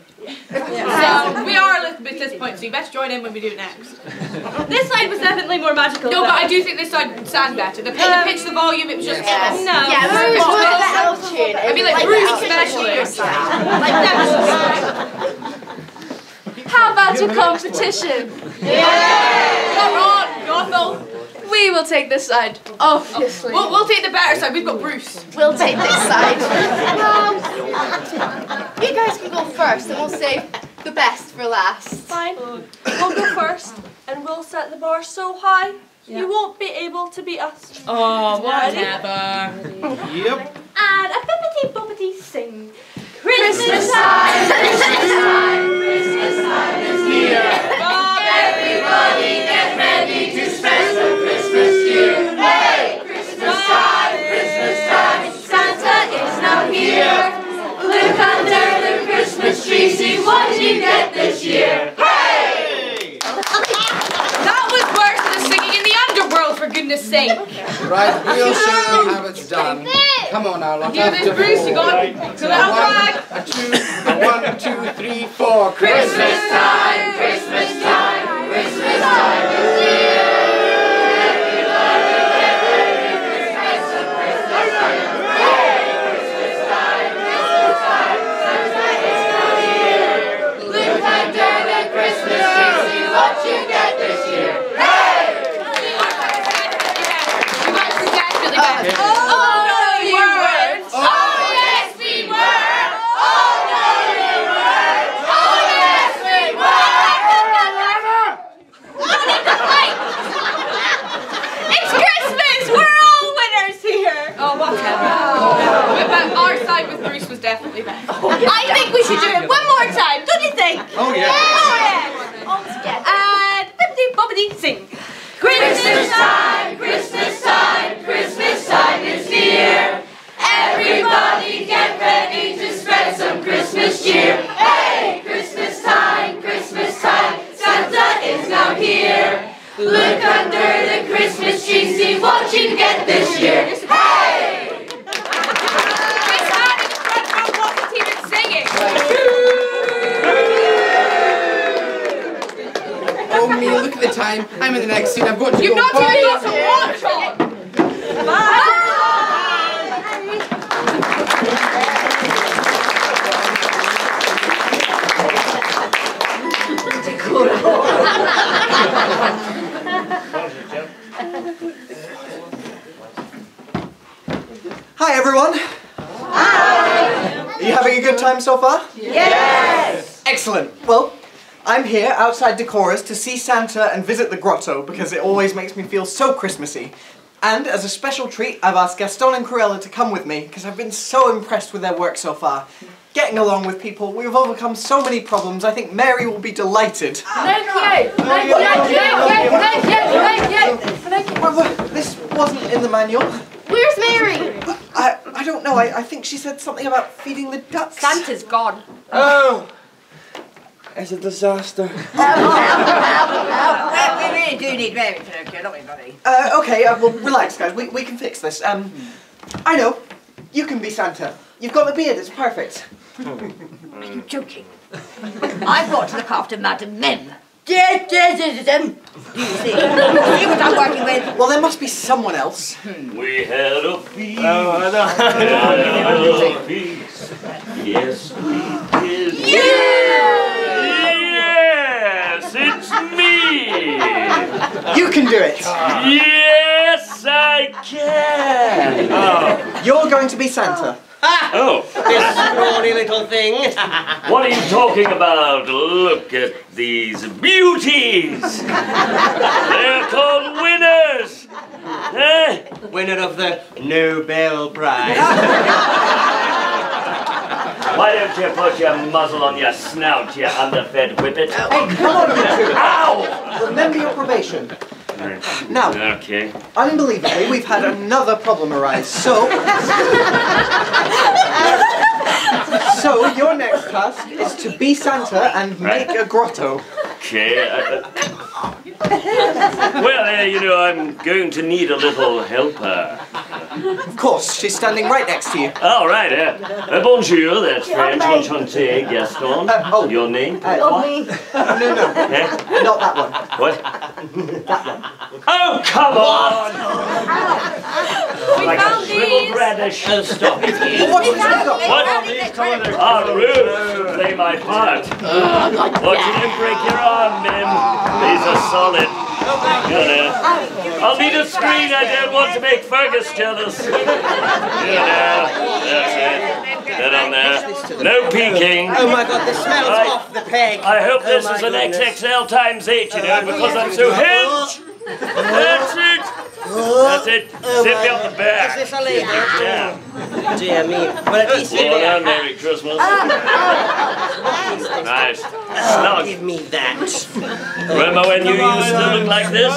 So we are a little bit disappointed. So you better join in when we do it next. This side was definitely more magical. No, though. but I do think this side sang better. The, the pitch, the volume, it was just Yes. no. Yeah, Bruce, Bruce was Bruce. the elf. I mean, like Like Bruce especially. Like. How about a competition? Come on, Gothel. We will take this side, obviously. We'll, we'll take the better side. We've got Bruce. We'll take this side. Well, you guys can go first, and we'll save the best for last. Fine. We'll go first, and we'll set the bar so high you won't be able to beat us. Oh, Ready? whatever. Yep. And a bibbity bobbity sing. Christmas time, Christmas time, Christmas time is here. Everybody get ready to spread some Christmas cheer. Hey, Christmas time, Christmas time, Santa is now here. Look under the Christmas tree, see what you get this year. Hey! That was worse than singing in the underworld, for goodness sake. Right, we'll show them how it's done. Come on now, lot. Do this, after Bruce. You got it. So that'll drag. A two, a one, two, three, four. Christmas time, Christmas time, Christmas time is here. Everybody get ready to spread some Christmas cheer. Hey, Christmas time, Christmas time, Santa is now here. Look under the Christmas tree, see what you get this year. Hey! You guys were definitely better. Oh, no, you weren't. Oh, yes, we were. Oh, no, you weren't. Oh, yes, we It's Christmas! We're all winners here! Oh. But our side with Bruce was definitely better. I think we should do it one more time, don't you think? Oh, yeah. Oh, yeah. All together. And bibbity bobbity sing. Christmas time, Christmas time, Christmas time is here. Everybody get ready to spread some Christmas cheer. Hey, Christmas time, Christmas time, Santa is now here. Look under the Christmas tree, see what you get this year. Hey! This man in the front row wasn't even singing. Oh, me, look at the time. I'm in the next scene. I've got to You've go. not Bye. even got some watch on. Hi, everyone. Hi. Are you having a good time so far? Yes! Excellent. Well, I'm here outside Decorus to see Santa and visit the grotto because it always makes me feel so Christmassy. And as a special treat, I've asked Gaston and Cruella to come with me because I've been so impressed with their work so far. Getting along with people, we've overcome so many problems. I think Mary will be delighted. Thank you! Thank you! Thank you! Thank you! Thank you! Well, well, this wasn't in the manual. Where's Mary? I, I don't know. I, I think she said something about feeding the ducks. Santa's gone. Oh. It's a disaster. We really do need very Pinocchio, don't we, buddy? Uh, okay, uh, well, relax, guys. We, we can fix this. Um, I know. You can be Santa. You've got the beard. It's perfect. Are you joking? I've got to look after Madam Mim. Yes, yes, yes, yes. Do you see? You see what I'm working with? Well, there must be someone else. We had a peace. Oh, I know. Had a peace. Yes, we did. Yes, it's me. You can do it. Yes, I can. You're going to be Santa. Oh, This scrawny little thing. what are you talking about? Look at these beauties. They're called winners. Eh? Winner of the Nobel Prize. Why don't you put your muzzle on your snout, you underfed whippet? Hey, come on, you two. Ow! Remember your probation. Now, Okay. unbelievably, we've had another problem arise. So, so your next task is to be Santa and make a grotto. Okay. uh, uh, well, uh, you know, I'm going to need a little helper. Of course, she's standing right next to you. All right. Uh, uh, bonjour, that's French. Enchanté, Gaston. oh. Your name? Uh, what? No, no, Eh? not that one. What? Oh, come on! We like found a shriveled these. radish. Oh, stop it. What's this got? What? Ah, Ruth, play my part. Watch you didn't break your arm, Mim. These are solid. Gonna. Eh? I'll need a screen. I don't want to make Fergus jealous. You know. Eh? That's it. Get on there. No peeking. Oh my god, this smells Right. off the peg. I hope this Oh is an goodness. XXL times 8, you know, because I'm so hinge. That's it. That's it. Oh Zip me up the back. Is this a label? Yeah. Dear me. Well, at least you Well done, Merry Christmas. Ah. Nice. Oh, Snug. Give me that. Remember when you used to look like this?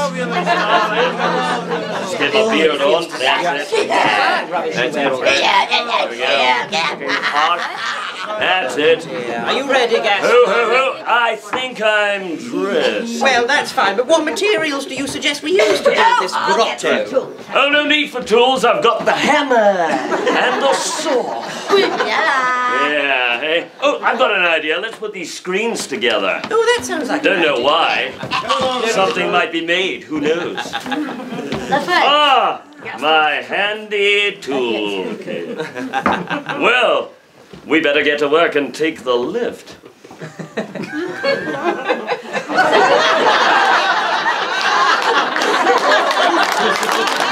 Get a beard on. That's it. That's it. There we go. That's it. Are you ready, Gaston? Ho, ho, ho. I think I'm dressed. Well, that's fine, but what materials do you suggest we use to build this grotto? Oh, no need for tools. I've got the hammer and the saw. Yeah, hey. Oh, I've got an idea. Let's put these screens together. Oh, that sounds like Don't an know idea. why. Something might be made. Who knows? Ah, my handy tool. Okay. Well, we better get to work and take the lift.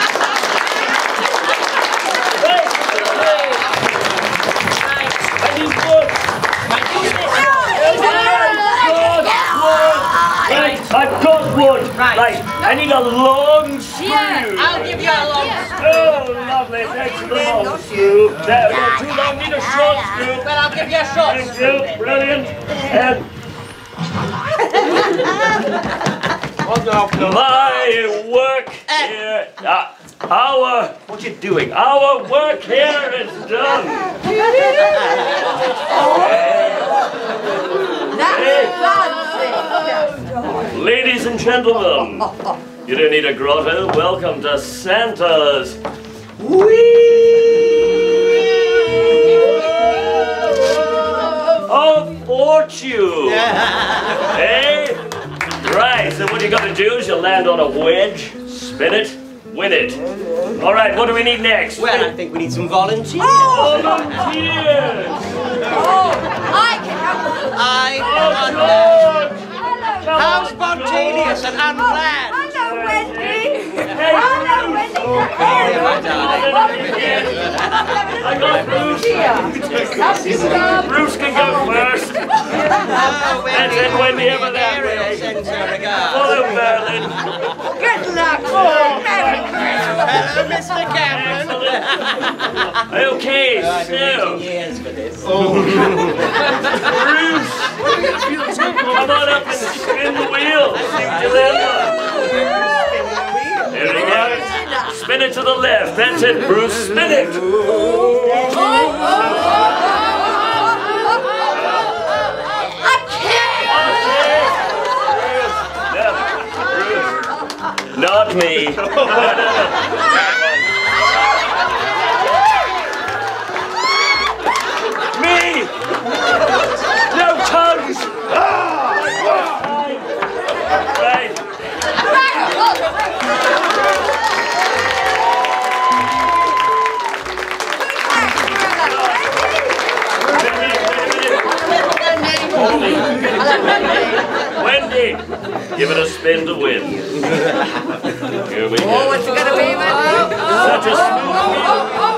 I've got wood. Right. I need a long screw. I'll give you a long Oh, lovely. Thanks for the long screw. There, no, too long. Need a short screw. Well, I'll give you a short Thank you. Brilliant. And my work here. Uh, our. What you doing? Our work here is done. Ladies and gentlemen, you don't need a grotto. Welcome to Santa's of fortune. hey? Right, so what you gotta do is you land on a wedge, spin it, win it. All right, what do we need next? Well, I think we need some volunteers. Oh, volunteers! Oh, I can help. I Oh. How spontaneous and unplanned. Bruce. Bruce can go first. Oh, That's it, Wendy, over regards. Follow Merlin. Good luck. Merry Christmas. Hello, Mr. Cameron. Okay, so. Bruce! Come on up and spin the wheel. Here we go. Spin it to the left. That's it, Bruce. Spin it. Not me. Wendy, give it a spin to win. Here we oh, go. Oh, what's it gonna be, man? Such a smooth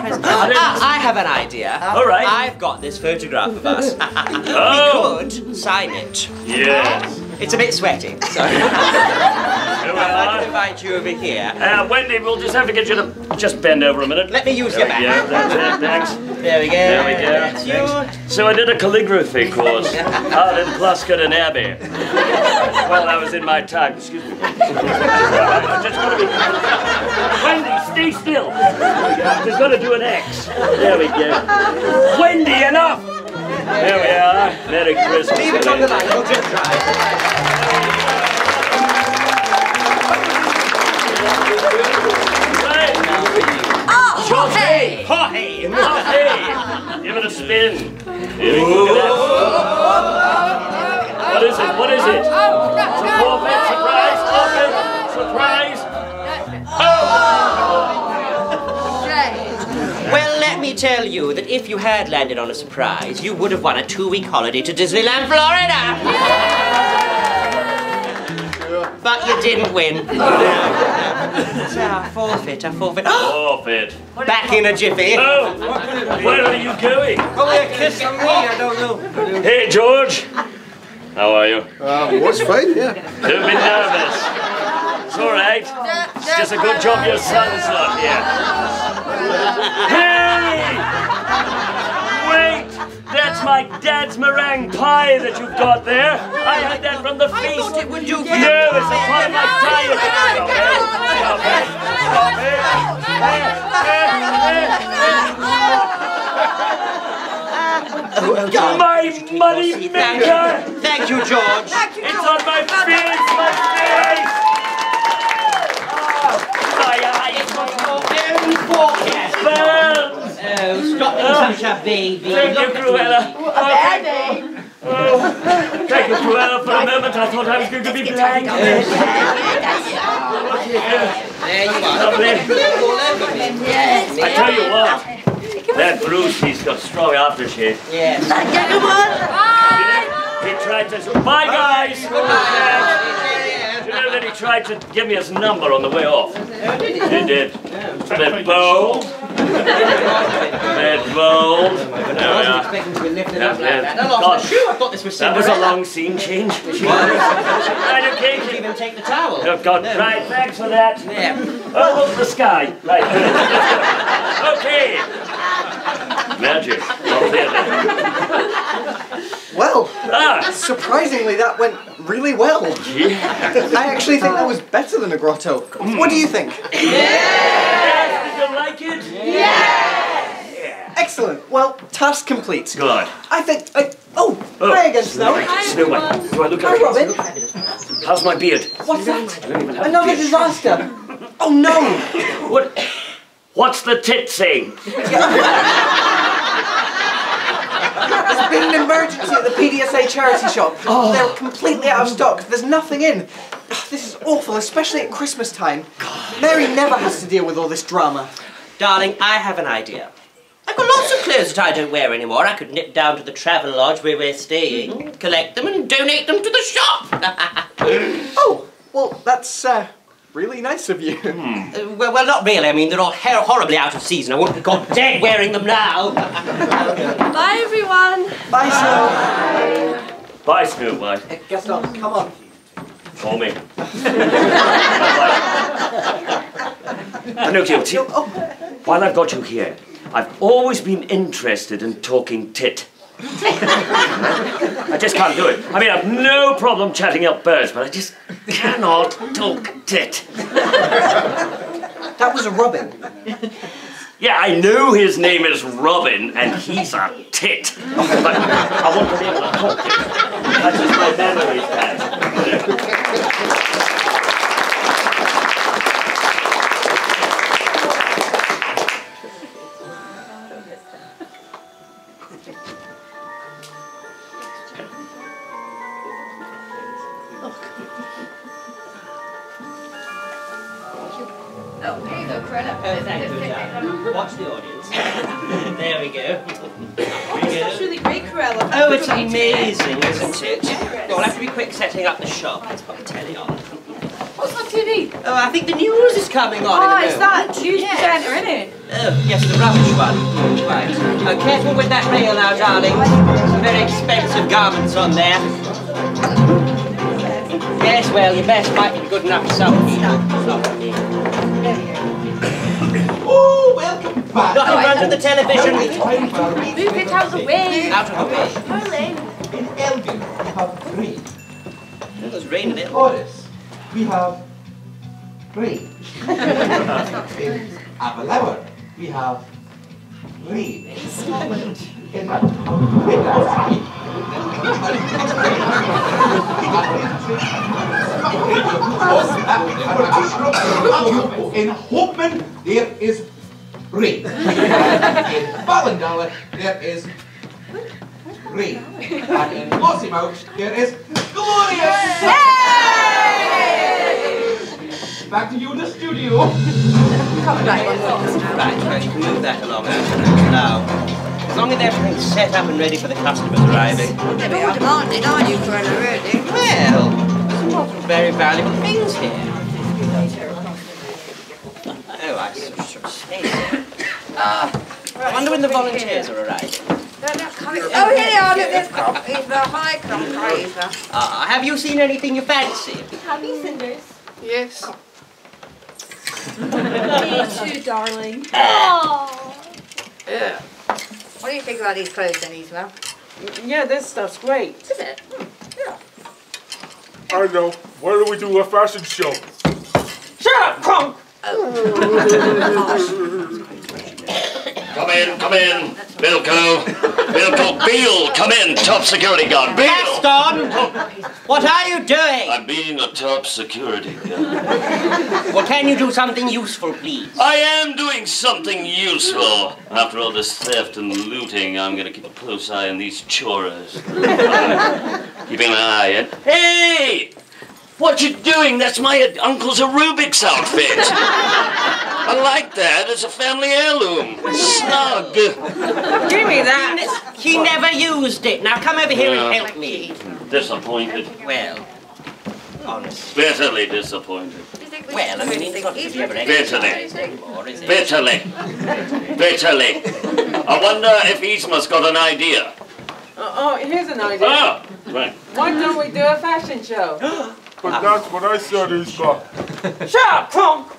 present. What did you go for? Ah, I have an idea. All right. I've got this photograph of us. Oh. We could sign it. Yes. It's a bit sweaty, so Here we I are. can invite you over here. Uh, Wendy, we'll just have to get you to just bend over a minute. Let me use there your we back. go. That's it. Thanks. There we go. There we go. That's you. Thanks. So I did a calligraphy course out in Pluscarden Abbey. Well, that was in my time. Excuse me. I just gotta be. Wendy, stay still. Just gotta do an X. There we go. Wendy, enough. There we are. Merry Christmas. Leave it on the line. It'll just dry. Oh, Jorge! Jorge! Jorge! Give it a spin. Here we go. Look at that. What is it? What is it? It's a forfeit. Surprise! Surprise! Well, let me tell you that if you had landed on a surprise, you would have won a two-week holiday to Disneyland, Florida. But you didn't win. so I forfeit, I forfeit. Forfeit. Back in a jiffy. Oh, where are you going? Probably a kiss from me, I don't know. Hey, George. How are you? Uh, what's fine, yeah. Don't be nervous. It's all right. It's just a good job your son's not here. Hey! Wait! That's my dad's meringue pie that you've got there. I had that from the feast. I thought it would do No, it's a part of my diet. Stop it. Stop it. My money maker! Thank you, George. It's on my face! My face! My eyes! Own forecast. Burns! Oh, stop being such a baby. Thank you, Look at Cruella. me. Oh, Oh, thank you, Cruella. For a moment, I thought I was going to be blind. There you are. Lovely. All. I tell you what, that Bruce, he's got strong aftershave. Yes. He tried to. Bye, guys. You that he tried to give me his number on the way off. He did. A bit bold. A bit bold. There we are. expecting to be lifted Yeah, up like yeah. that. I. I thought this was That was a long scene change. I Right, okay. didn't even take the towel. Oh, God. Right, thanks for that. Yeah. Oh, look, the sky. Right. okay. Magic. Oh, there. Well, Ah. surprisingly, that went really well. Yeah. I actually think that was better than a grotto. What do you think? Yes, did you like it? Yes! Excellent. Well, task complete. Good. I think. I, oh, Oh, hi again, Snow. Snow White. Do I look Hi? Robin. How's my beard? What's that? I don't even have a Another disaster. Oh no! What? What's the tit saying? There's been an emergency at the PDSA charity shop. They're completely out of stock. There's nothing in. This is awful, especially at Christmas time. Mary never has to deal with all this drama. Darling, I have an idea. I've got lots of clothes that I don't wear anymore. I could nip down to the travel lodge where we're staying, collect them, and donate them to the shop. Oh, well, that's uh, really nice of you. Uh, well, well, not really. I mean, they're all hor- horribly out of season. I wouldn't be caught dead wearing them now. Bye, everyone. Bye, Snow. Bye, Snow White. Guess not. Come on. Call me. Pinocchio, see, while I've got you here, I've always been interested in talking tit. I just can't do it. I mean, I've no problem chatting up birds, but I just cannot talk tit. That was a robin. Yeah, I know his name is Robin, and he's a tit. But I want to be able to talk him. That's just my memory pad. Coming on. Oh, in a oh, it's moment. that news presenter, isn't it? Oh, yes, the rubbish one. Right. Oh, careful with that rail now, darling. Some very expensive garments on there. Yes, well, your best might be good enough for some people. Not. Oh, welcome back. Not in front of the television. Move it out of the way. Out of the way. Hurling. In Elgin, we have three. It was raining it. Horace, we have three. in Aberlour, we have three. In In Hopeman, there is three. In Ballindalloch, there is three. And in Lossiemouth, there is glorious. Back to you in the studio. Right, right, you can move that along now. As long as everything's set up and ready for the customers arriving. They're more demanding, aren't you, Cruella, really? Well, there's a lot of very valuable things here. Oh, I should say. I wonder when the volunteers are arriving. They're not coming. Oh, here they are. Look, there's crop. Eva. Hi, crop. Hi, Uh, have you seen anything you fancy? Happy Cinders. Yes. Me too, darling. Oh. Yeah. What do you think about these clothes then, Eva? Mm, yeah, this stuff's great. Is it? Hmm, I know. Why don't we do a fashion show? Shut up, punk! Oh. Come in, come in. Bilko. Bilko, Bill, come in. Top security guard. Bill. Gaston! What are you doing? I'm being a top security guard. Well, can you do something useful, please? I am doing something useful. After all this theft and looting, I'm gonna keep a close eye on these choras. Keeping an eye on. Hey! What you doing? That's my uncle's aerobics outfit. I like that. It's a family heirloom. Snug. Give me that. He never used it. Now come over here and help me. Disappointed. Well, honestly. Bitterly disappointed. Well, I mean, it's not as if you ever Bitterly. exercised anymore. Bitterly. Bitterly. I wonder if Yzma's got an idea. Uh, oh, here's an idea. Ah, right. Why don't we do a fashion show? But that's what I said is uh, Shut up, punk!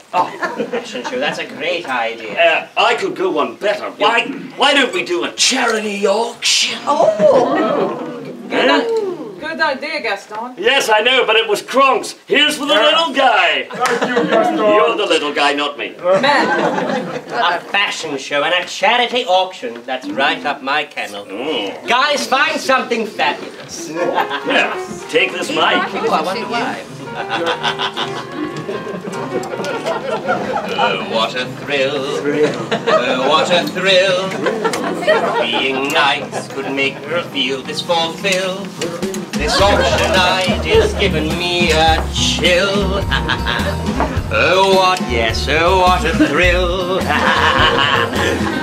Fashion show, that's a great idea. Uh, I could go one better. Why, why don't we do a charity auction? Oh! Good, good idea, Gaston. Yes, I know, but it was Kronks. Here's for the little guy. Thank you, Gaston. You're the little guy, not me. Uh. Man, A fashion show and a charity auction. That's right up my kennel. Mm. Guys, find something fabulous. Yeah, take this mic. Oh, I wonder why. oh, what a thrill. Oh, what a thrill. Being nice could make her feel this fulfilled. This auction is giving me a chill. oh, what, yes, oh, what a thrill.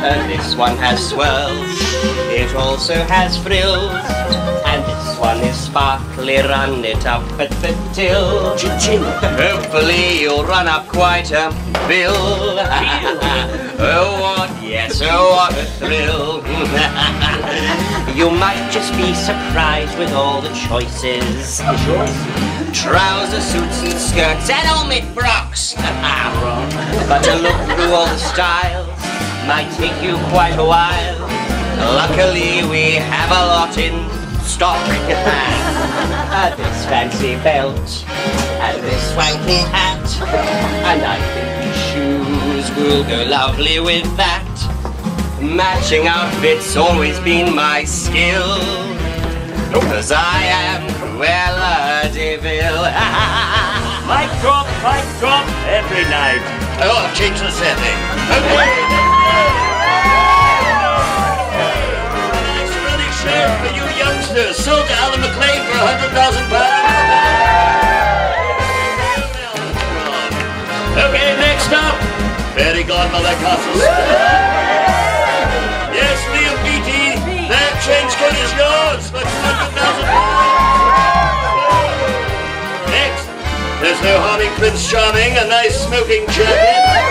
and this one has swirls. It also has frills. And one is sparkly, run it up at the till. Hopefully you'll run up quite a bill. oh, what, yes, oh, what a thrill. you might just be surprised with all the choices. Trousers, suits and skirts and homemade frocks. but to look through all the styles might take you quite a while. Luckily we have a lot in stock. Uh, this fancy belt and this swanky hat. And I think these shoes will go lovely with that. Matching outfits always been my skill. Cause I am Cruella de Vil. Mic drop, mic drop every night. Oh, I've changed the setting. Running show for you Youngster sold to Alan McLean for £100,000. Okay, next up, Betty Godmother Castles. Yes, Liam BT, that change code is yours for £200,000. Next, there's no harming Prince Charming, a nice smoking jacket.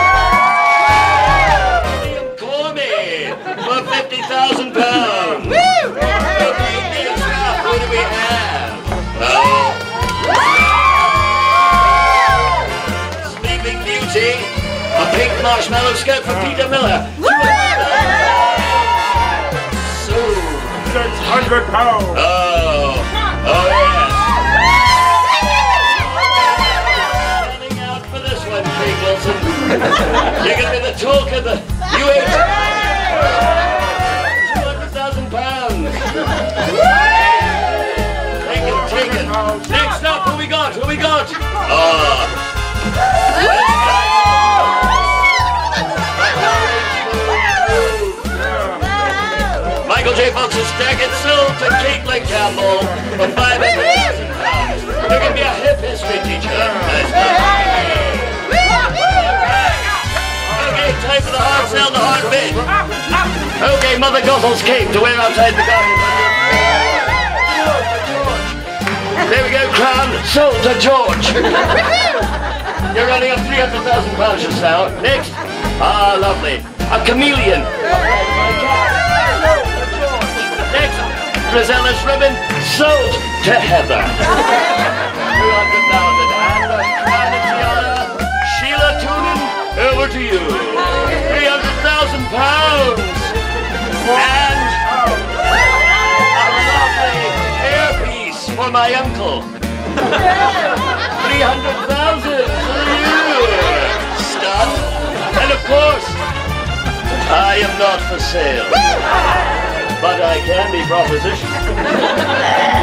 Liam Cormie for £50,000. Marshmallow skirt for Peter Miller. So, Six hundred pounds. oh, oh yeah. Standing out for this one, Craig Wilson. You're gonna be the talk of the UH. Two hundred thousand pounds. Take it, take it. Next up, who we got? Who we got? Oh. Okay, Mother Gothel's cape to wear outside the garden. There we go, crown sold to George. You're running up 300,000 pounds just now. Next. Ah, lovely. A chameleon. Next, Drizella's ribbon sold to Heather. 200,000. And the crown and tiara, Sheila Toonan, over to you. 300,000 pounds. And a lovely hairpiece for my uncle. 300,000 for you. Stuff. And of course, I am not for sale. But I can be propositioned.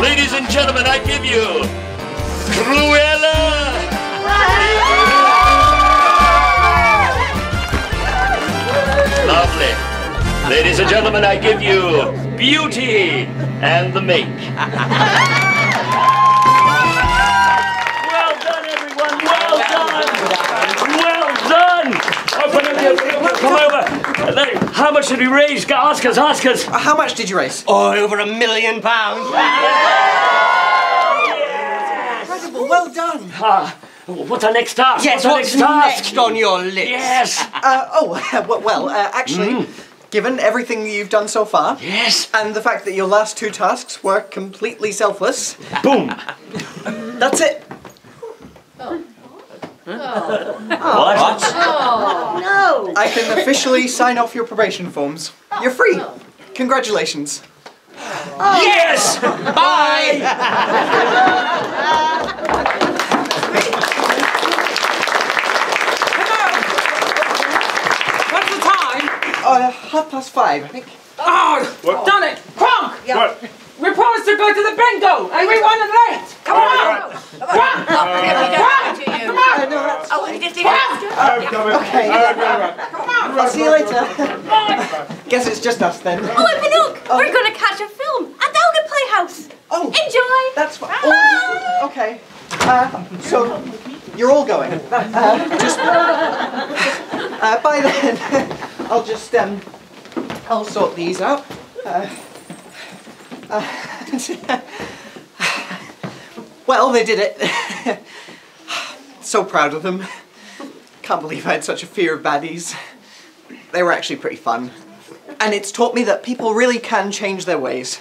Ladies and gentlemen, I give you Cruella. Lovely. Ladies and gentlemen, I give you Beauty and the Make. Well done, everyone. Well done. Well done. Open up come over. How much did we raise? Ask us, ask us. How much did you raise? Oh, over a million pounds. Yes. Incredible, well done. Ah, what's our next task? Yes, what's our what's next task? next on your list? Yes. Uh, oh, well, well uh, actually, given everything you've done so far, yes, and the fact that your last two tasks were completely selfless, boom, that's it. Oh. Oh. What? Oh, no. I can officially sign off your probation forms. You're free. Congratulations. Yes! Bye! Uh, half past five, I think. Oh, done it! Kronk! What? We promised to go to the bingo, and we running late. Come on! Kronk! Kronk! Come on! Oh, I just I'm coming. Okay. I'll see you later. Guess it's just us then. Oh, and look, we're going to catch a film at the Elgin Playhouse. Oh, enjoy. That's fine. Oh, okay. Uh, so you're all going. Just uh, by then, I'll just um, I'll sort these out. Uh, uh, well, they did it. so proud of them. Can't believe I had such a fear of baddies. They were actually pretty fun. And it's taught me that people really can change their ways.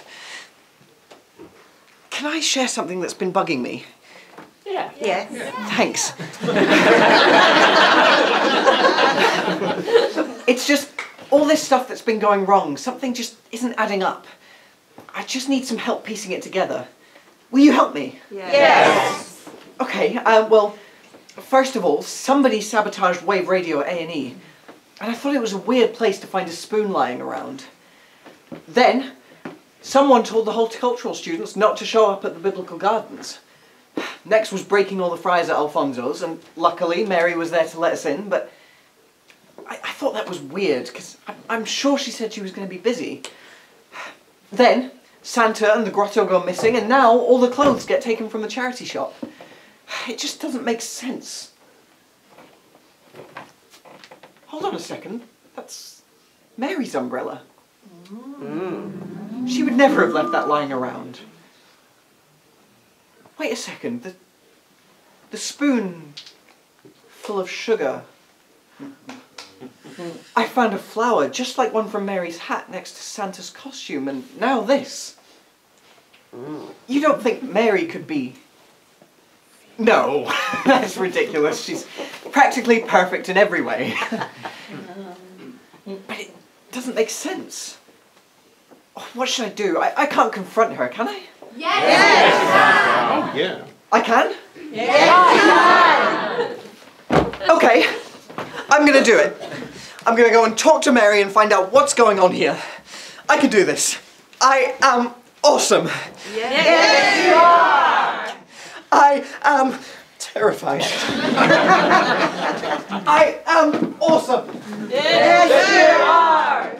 Can I share something that's been bugging me? Yeah. Yes. Thanks. it's just all this stuff that's been going wrong. Something just isn't adding up. I just need some help piecing it together. Will you help me? Yes. Okay, uh, well, first of all, somebody sabotaged Wave Radio at A&E. and I thought it was a weird place to find a spoon lying around. Then, someone told the horticultural students not to show up at the biblical gardens. Next was breaking all the fries at Alfonso's, and luckily Mary was there to let us in, but I, I thought that was weird, because I'm sure she said she was going to be busy. Then, Santa and the grotto go missing, and now all the clothes get taken from the charity shop. It just doesn't make sense. Hold on a second. That's Mary's umbrella. Mm. She would never have left that lying around. Wait a second. The, the spoon full of sugar. I found a flower just like one from Mary's hat next to Santa's costume, and now this. You don't think Mary could be. No, that's ridiculous. She's practically perfect in every way. but it doesn't make sense. What should I do? I, I can't confront her, can I? Yes. Oh Yeah. I can? Yes. Okay, I'm gonna do it. I'm gonna go and talk to Mary and find out what's going on here. I can do this. I am awesome. Yes, you are. I am terrified. I am awesome. Yes, you are.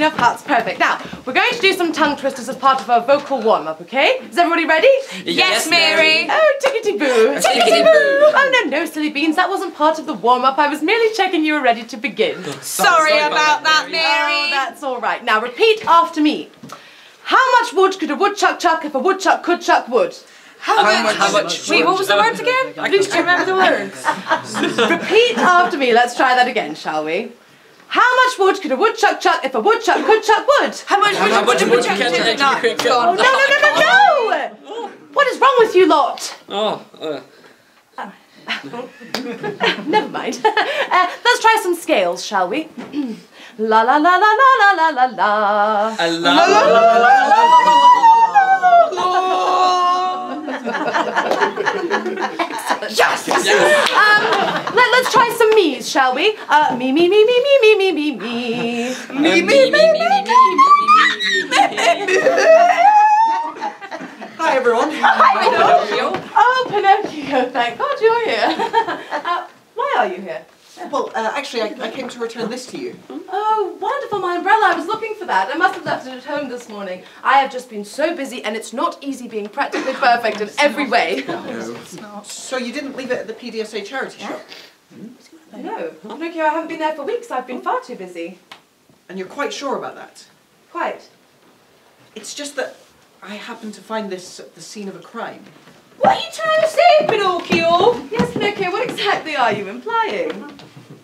Queen of Hearts, perfect. Now, we're going to do some tongue twisters as part of our vocal warm-up, okay? Is everybody ready? Yes, Mary. Oh, tickety-boo. Tickety-boo. Oh, no, no, silly beans, that wasn't part of the warm-up. I was merely checking you were ready to begin. Sorry about that, Mary. Oh, that's all right. Now, repeat after me. How much wood could a woodchuck chuck if a woodchuck could chuck wood? How much- how much Wait, what was the words again? At least you remember the words. Repeat after me. Let's try that again, shall we? How much wood could a woodchuck chuck if a woodchuck could chuck wood? How much wood could a woodchuck chuck if a woodchuck could chuck Oh, no, no, no, no, no! What is wrong with you lot? Oh, uh, Never mind. Uh, let's try some scales, shall we? la la la la la la la la la. a la Yes! Um, let, let's try some me's, shall we? Uh, me, me, me, me, me, me, me, me, me, me, me. Me, me, me, me, me, Hi, everyone. Hi, Pinocchio. Oh, Pinocchio, thank God you're here. uh, why are you here? Well, uh, actually, I, I came to return this to you. Oh, wonderful, my umbrella. I was looking for that. I must have left it at home this morning. I have just been so busy, and it's not easy being practically perfect in every way. No. So you didn't leave it at the PDSA charity shop? No, Pinocchio, I haven't been there for weeks. I've been far too busy. And you're quite sure about that? Quite. It's just that I happened to find this at the scene of a crime. What are you trying to say, Pinocchio? Yes, Pinocchio, what exactly are you implying?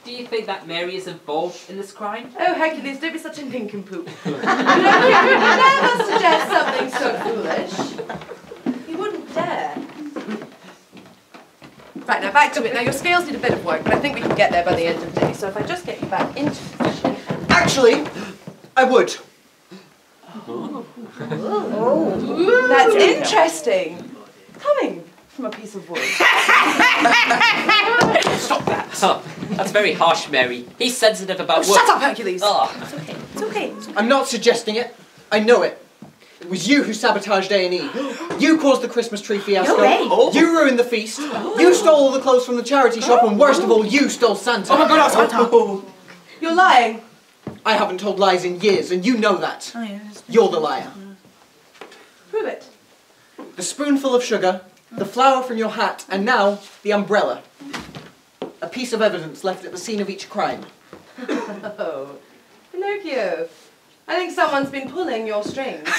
Do you think that Mary is involved in this crime? Oh, Hercules, don't be such a nincompoop. Pinocchio would never suggest something so foolish. He wouldn't dare. Right, now back to it. Now, your scales need a bit of work, but I think we can get there by the end of the day. So if I just get you back into position. Actually, I would. Oh, that's interesting. Coming from a piece of wood. Stop that! Oh, that's very harsh, Mary. He's sensitive about Oh, what. shut up, Hercules. Oh. It's okay. It's okay. It's okay. I'm not suggesting it. I know it. It was you who sabotaged A&E. You caused the Christmas tree fiasco. No way. Oh. You ruined the feast. You stole all the clothes from the charity shop, and worst of oh. all, you stole Santa. Oh my God, Santa. You're lying. I haven't told lies in years, and you know that. Oh, yes. You're the liar. Prove it. the spoonful of sugar, the flower from your hat, and now the umbrella. A piece of evidence left at the scene of each crime. Oh, Pinocchio. I think someone's been pulling your strings.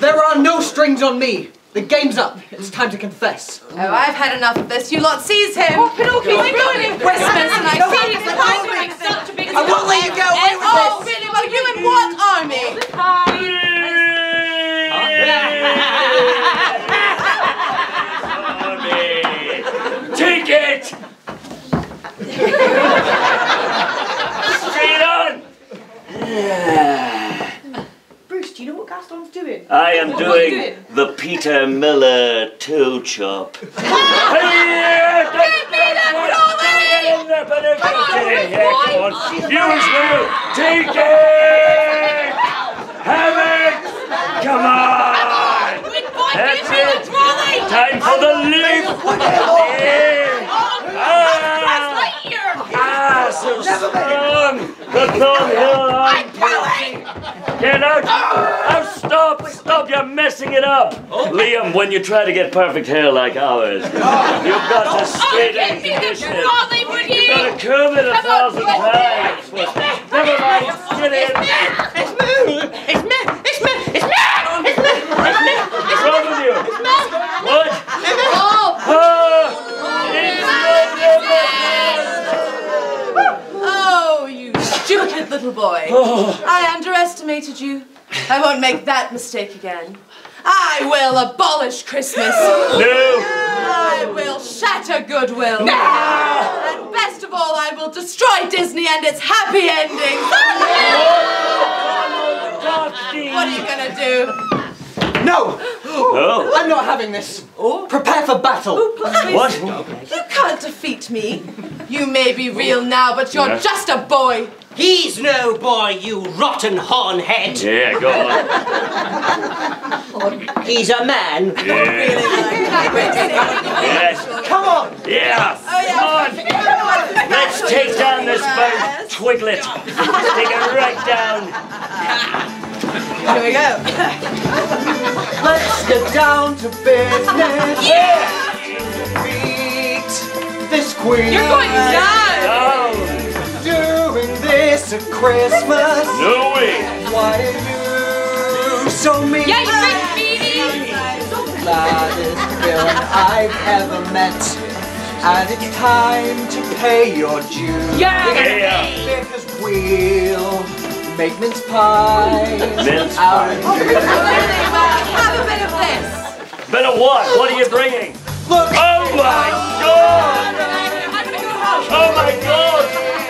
There are no strings on me. The game's up. It's time to confess. Oh, I've had enough of this. You lot seize him. Oh, Pinocchio, we're going in Christmas, and I No, see no, he's no, trying to no, make such a big I won't let you get away with Oh, this. really? Well, you in what army? Take Straight on! Bruce, do you know what Gaston's doing? I am What are you doing the Peter Miller toe chop. Use me! Take it! Have it! Come on! That's it! Time for the leap! Yeah. So strong! The downhill on Get out! Oh, stop! Stop! You're messing it up! Liam, when you try to get perfect hair like ours, you've got to straighten and condition it. You've got to curve it a thousand times. Never mind, get in. It's me! It's me! It's me! It's me! It's me! It's me! What's wrong with you? It's me! What? Oh, you stupid little boy. I underestimated you. I won't make that mistake again. I will abolish Christmas. No. I will shatter goodwill. No. And best of all, I will destroy Disney and its happy endings. what are you gonna do? No! Oh. I'm not having this. Oh. Prepare for battle. Oh, please. You can't defeat me. You may be real now, but you're Yeah. just a boy. He's no boy, you rotten hornhead. Yeah, go on. He's a man. Yeah. Yes. Come on. Yeah. Oh, Come on. Let's take down this bird. Twiglet. Take it right down. Here we go. Let's get down to business. Yeah. Beat this queen. You're going down. Doing this Christmas. No way. Why are you so mean? Yeah, you big meanie. Gladdest villain I've ever met. And it's time to pay your dues. Yeah. Yeah. Because we'll make mince pie. Mince out pie. of you. Have a bit of this. Bit of what? What are you bringing? Look. Oh my god. Oh my god.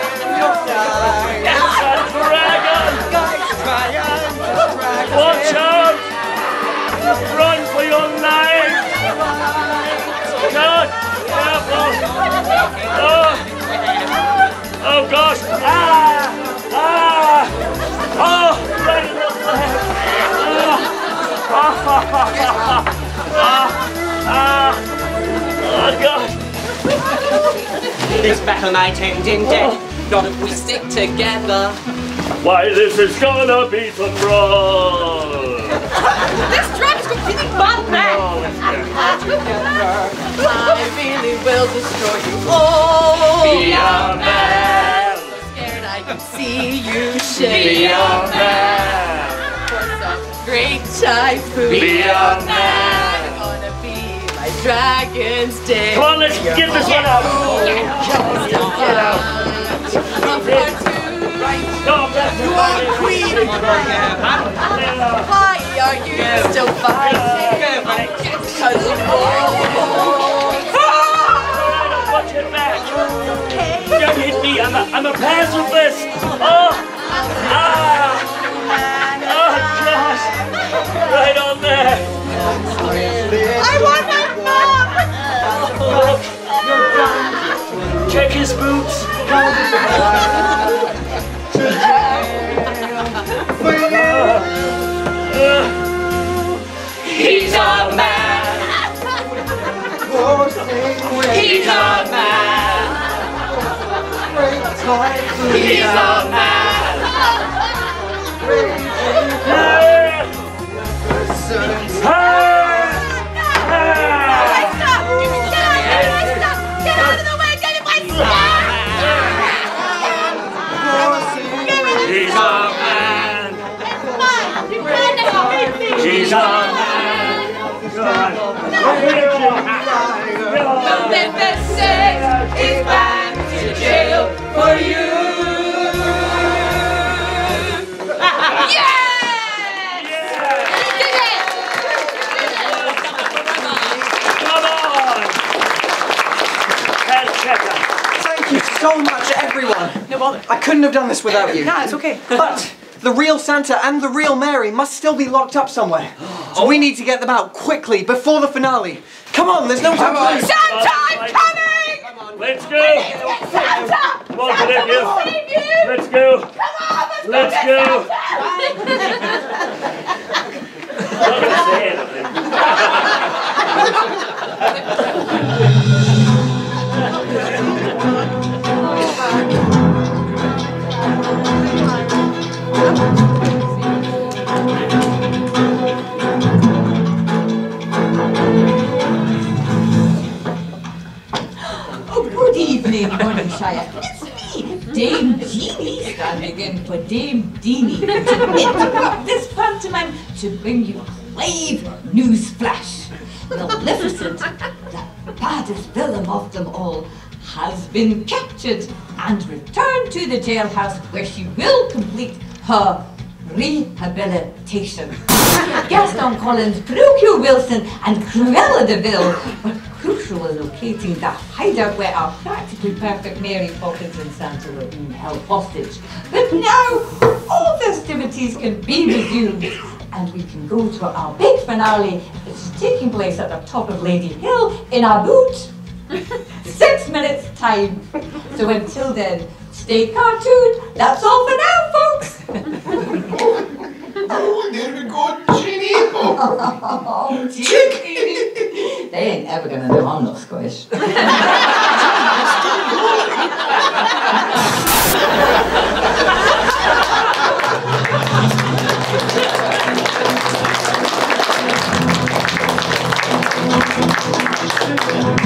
Watch out. Run for your life. God. Careful. Oh. Oh gosh. Ah. Ah. Oh. Right in the. Ah. Ah. Ah. Oh gosh. This battle might end in. Not if we stick together. Why, this is gonna be some brawl. This drug's completely bad man. I really will destroy you all. Be a man. So scared I can see you shake. Be a man. For some uh, great typhoon. Be a man. I'm gonna be my dragon's day. Come on, let's get this one out. Stop that. You queen. Why are you still fighting? Because of war. Don't me. I'm a, I'm a pacifist. Oh. Ah. Oh, gosh. Right on there. I want my mom. Check his boots. He's a man. He's a man. He's a man. She's so much, everyone. No bother. I couldn't have done this without you. No, it's okay. But the real Santa and the real Mary must still be locked up somewhere. So we need to get them out quickly before the finale. Come on, there's no time to lose. Santa, I'm coming! Let's go. Santa! Come on, Pinocchio. Save you! Let's go. Come on, Let's get go. Santa! Not gonna say anything. Oh, good evening, Morayshire. It's me, Dame Jeannie, standing in for Dame Deanie, to this pantomime to bring you a live news flash. Maleficent, the baddest villain of them all, has been captured and returned to the jailhouse where she will complete her rehabilitation. Gaston Collins, Pinocchio Wilson, and Cruella de Vil were crucial in locating the hideout where our practically perfect Mary Poppins and Santa were being held hostage. But now, all festivities can be resumed, and we can go to our big finale, which is taking place at the top of Lady Hill in about six minutes' time. So until then, stay cartoon. That's all for now, folks. Oh, there we go, Ginny. Oh, Chicky. They ain't ever gonna know I'm not Scottish. It's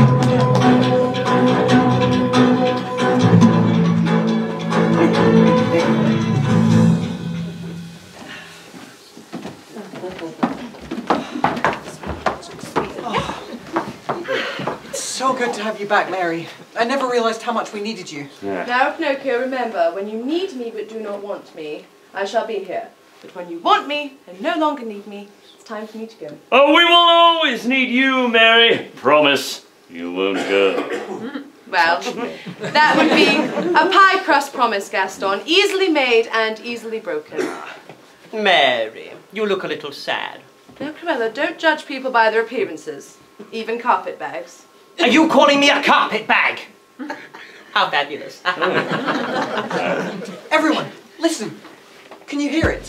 so good to have you back, Mary. I never realized how much we needed you. Now, Pinocchio, remember, when you need me but do not want me, I shall be here. But when you want me and no longer need me, it's time for me to go. Oh, we will always need you, Mary. Promise you won't go. Well, that would be a pie crust promise, Gaston. Easily made and easily broken. Mary, you look a little sad. No, Cruella, don't judge people by their appearances, even carpet bags. Are you calling me a carpet bag? How fabulous. Oh. Everyone, listen. Can you hear it?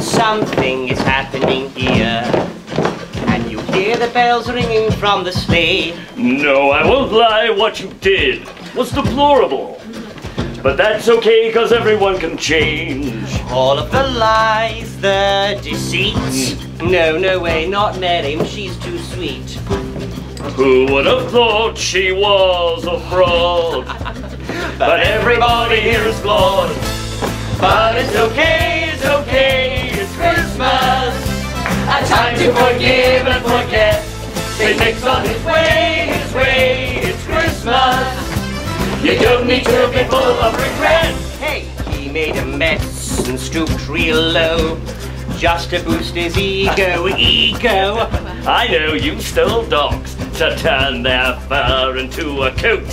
Something is happening here. And you hear the bells ringing from the sleigh. No, I won't lie. What you did was deplorable. But that's okay, because everyone can change. All of the lies, the deceit. No, no way, not Mary. She's too sweet. Who would have thought she was a fraud? but everybody here is flawed. But it's okay, it's okay, it's Christmas. A time to forgive and forget. Saint Nick's on his way, his way, it's Christmas. You don't need to be full of regret. Hey, he made a mess and stooped real low. Just to boost his ego, ego. I know you stole dogs to turn their fur into a coat,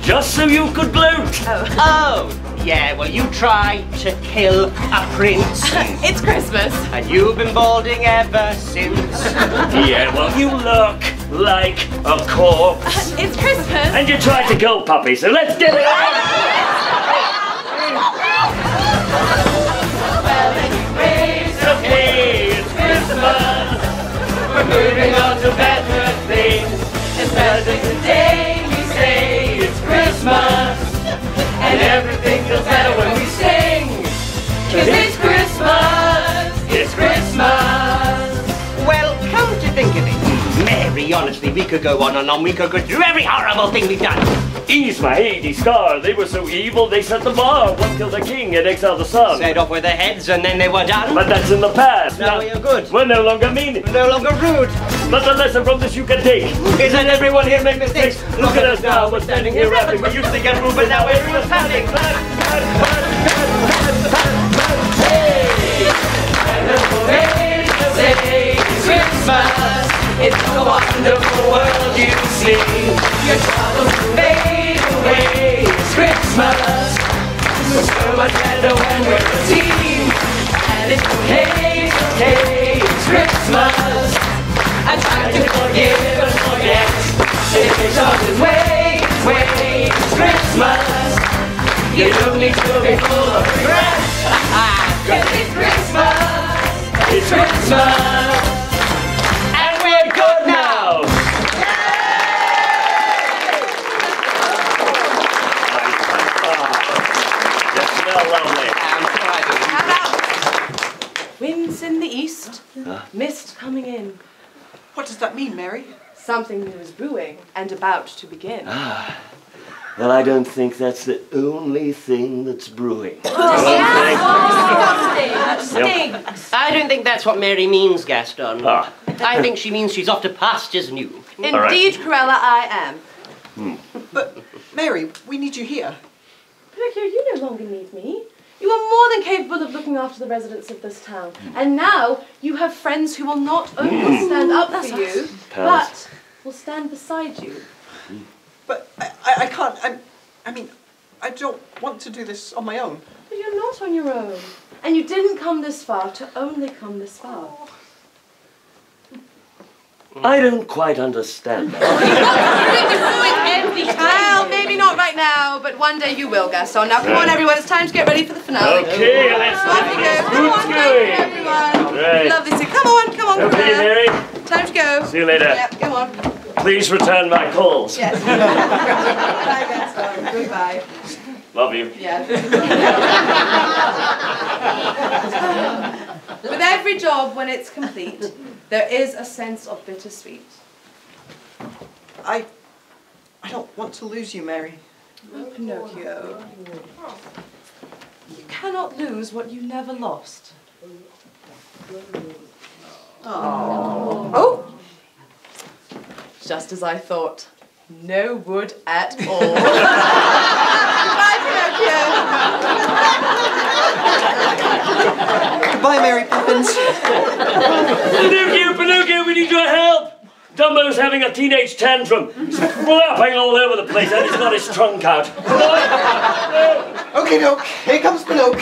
just so you could gloat. Oh, oh yeah, well, you tried to kill a prince. it's Christmas. And you've been balding ever since. Yeah, well, you look like a corpse. It's Christmas. And you tried to kill puppy, so let's get it on. It's Christmas. We're moving on to better things. It's President's Day, we say it's Christmas. And everything Mary, honestly, we could go on and on. We could go through every horrible thing we've done. Yzma Hades scar. They were so evil, they set the bar. One killed the king and exiled the son. Set off with their heads and then they were done. But that's in the past. Now we are good. We're no longer mean. We're no longer rude. But the lesson from this you can take is that everyone here made mistakes. Look at us now. We're standing here rapping. We used to get rude, but now everyone's pounding. Christmas, it's a wonderful world you see. Your troubles fade away. It's Christmas, we're so much better when we're a team. And it's okay, it's okay. It's Christmas. I try to forgive and forget. If it's always wait, wait. It's Christmas. You don't need to be full of regret. Cause it's Christmas. It's Christmas. Mist coming in. What does that mean, Mary? Something new is brewing and about to begin. Ah. Well, I don't think that's the only thing that's brewing. I don't think that's what Mary means, Gaston. Ah. I think she means she's off to pastures new. Indeed, Cruella, I am. But Mary, we need you here. Pinocchio, you no longer need me. You are more than capable of looking after the residents of this town. And now you have friends who will not only mm. stand up for you, Pals. but will stand beside you. But I, I can't. I'm, I mean, I don't want to do this on my own. But you're not on your own. And you didn't come this far to only come this far. I don't quite understand that. Well, maybe not right now, but one day you will, Gaston. Now, come on, everyone. It's time to get ready for the finale. Okay, let's go. Come on, going. everyone. Right. Lovely to Come on, come on, Okay, Cruella. Mary. Time to go. See you later. Yep, come on. Please return my calls. Yes. Bye, Gaston. Goodbye. Love you. Yeah. With every job, when it's complete, there is a sense of bittersweet. I, I don't want to lose you, Mary. Pinocchio. You cannot lose what you never lost. Oh! oh. Just as I thought. No wood at all. Goodbye, Pinocchio. Goodbye, Mary Poppins. Pinocchio, Pinocchio, we need your help. Dumbo's having a teenage tantrum. He's flapping all over the place and he's got his trunk out. Okay, Nook. Here comes Pinocchio.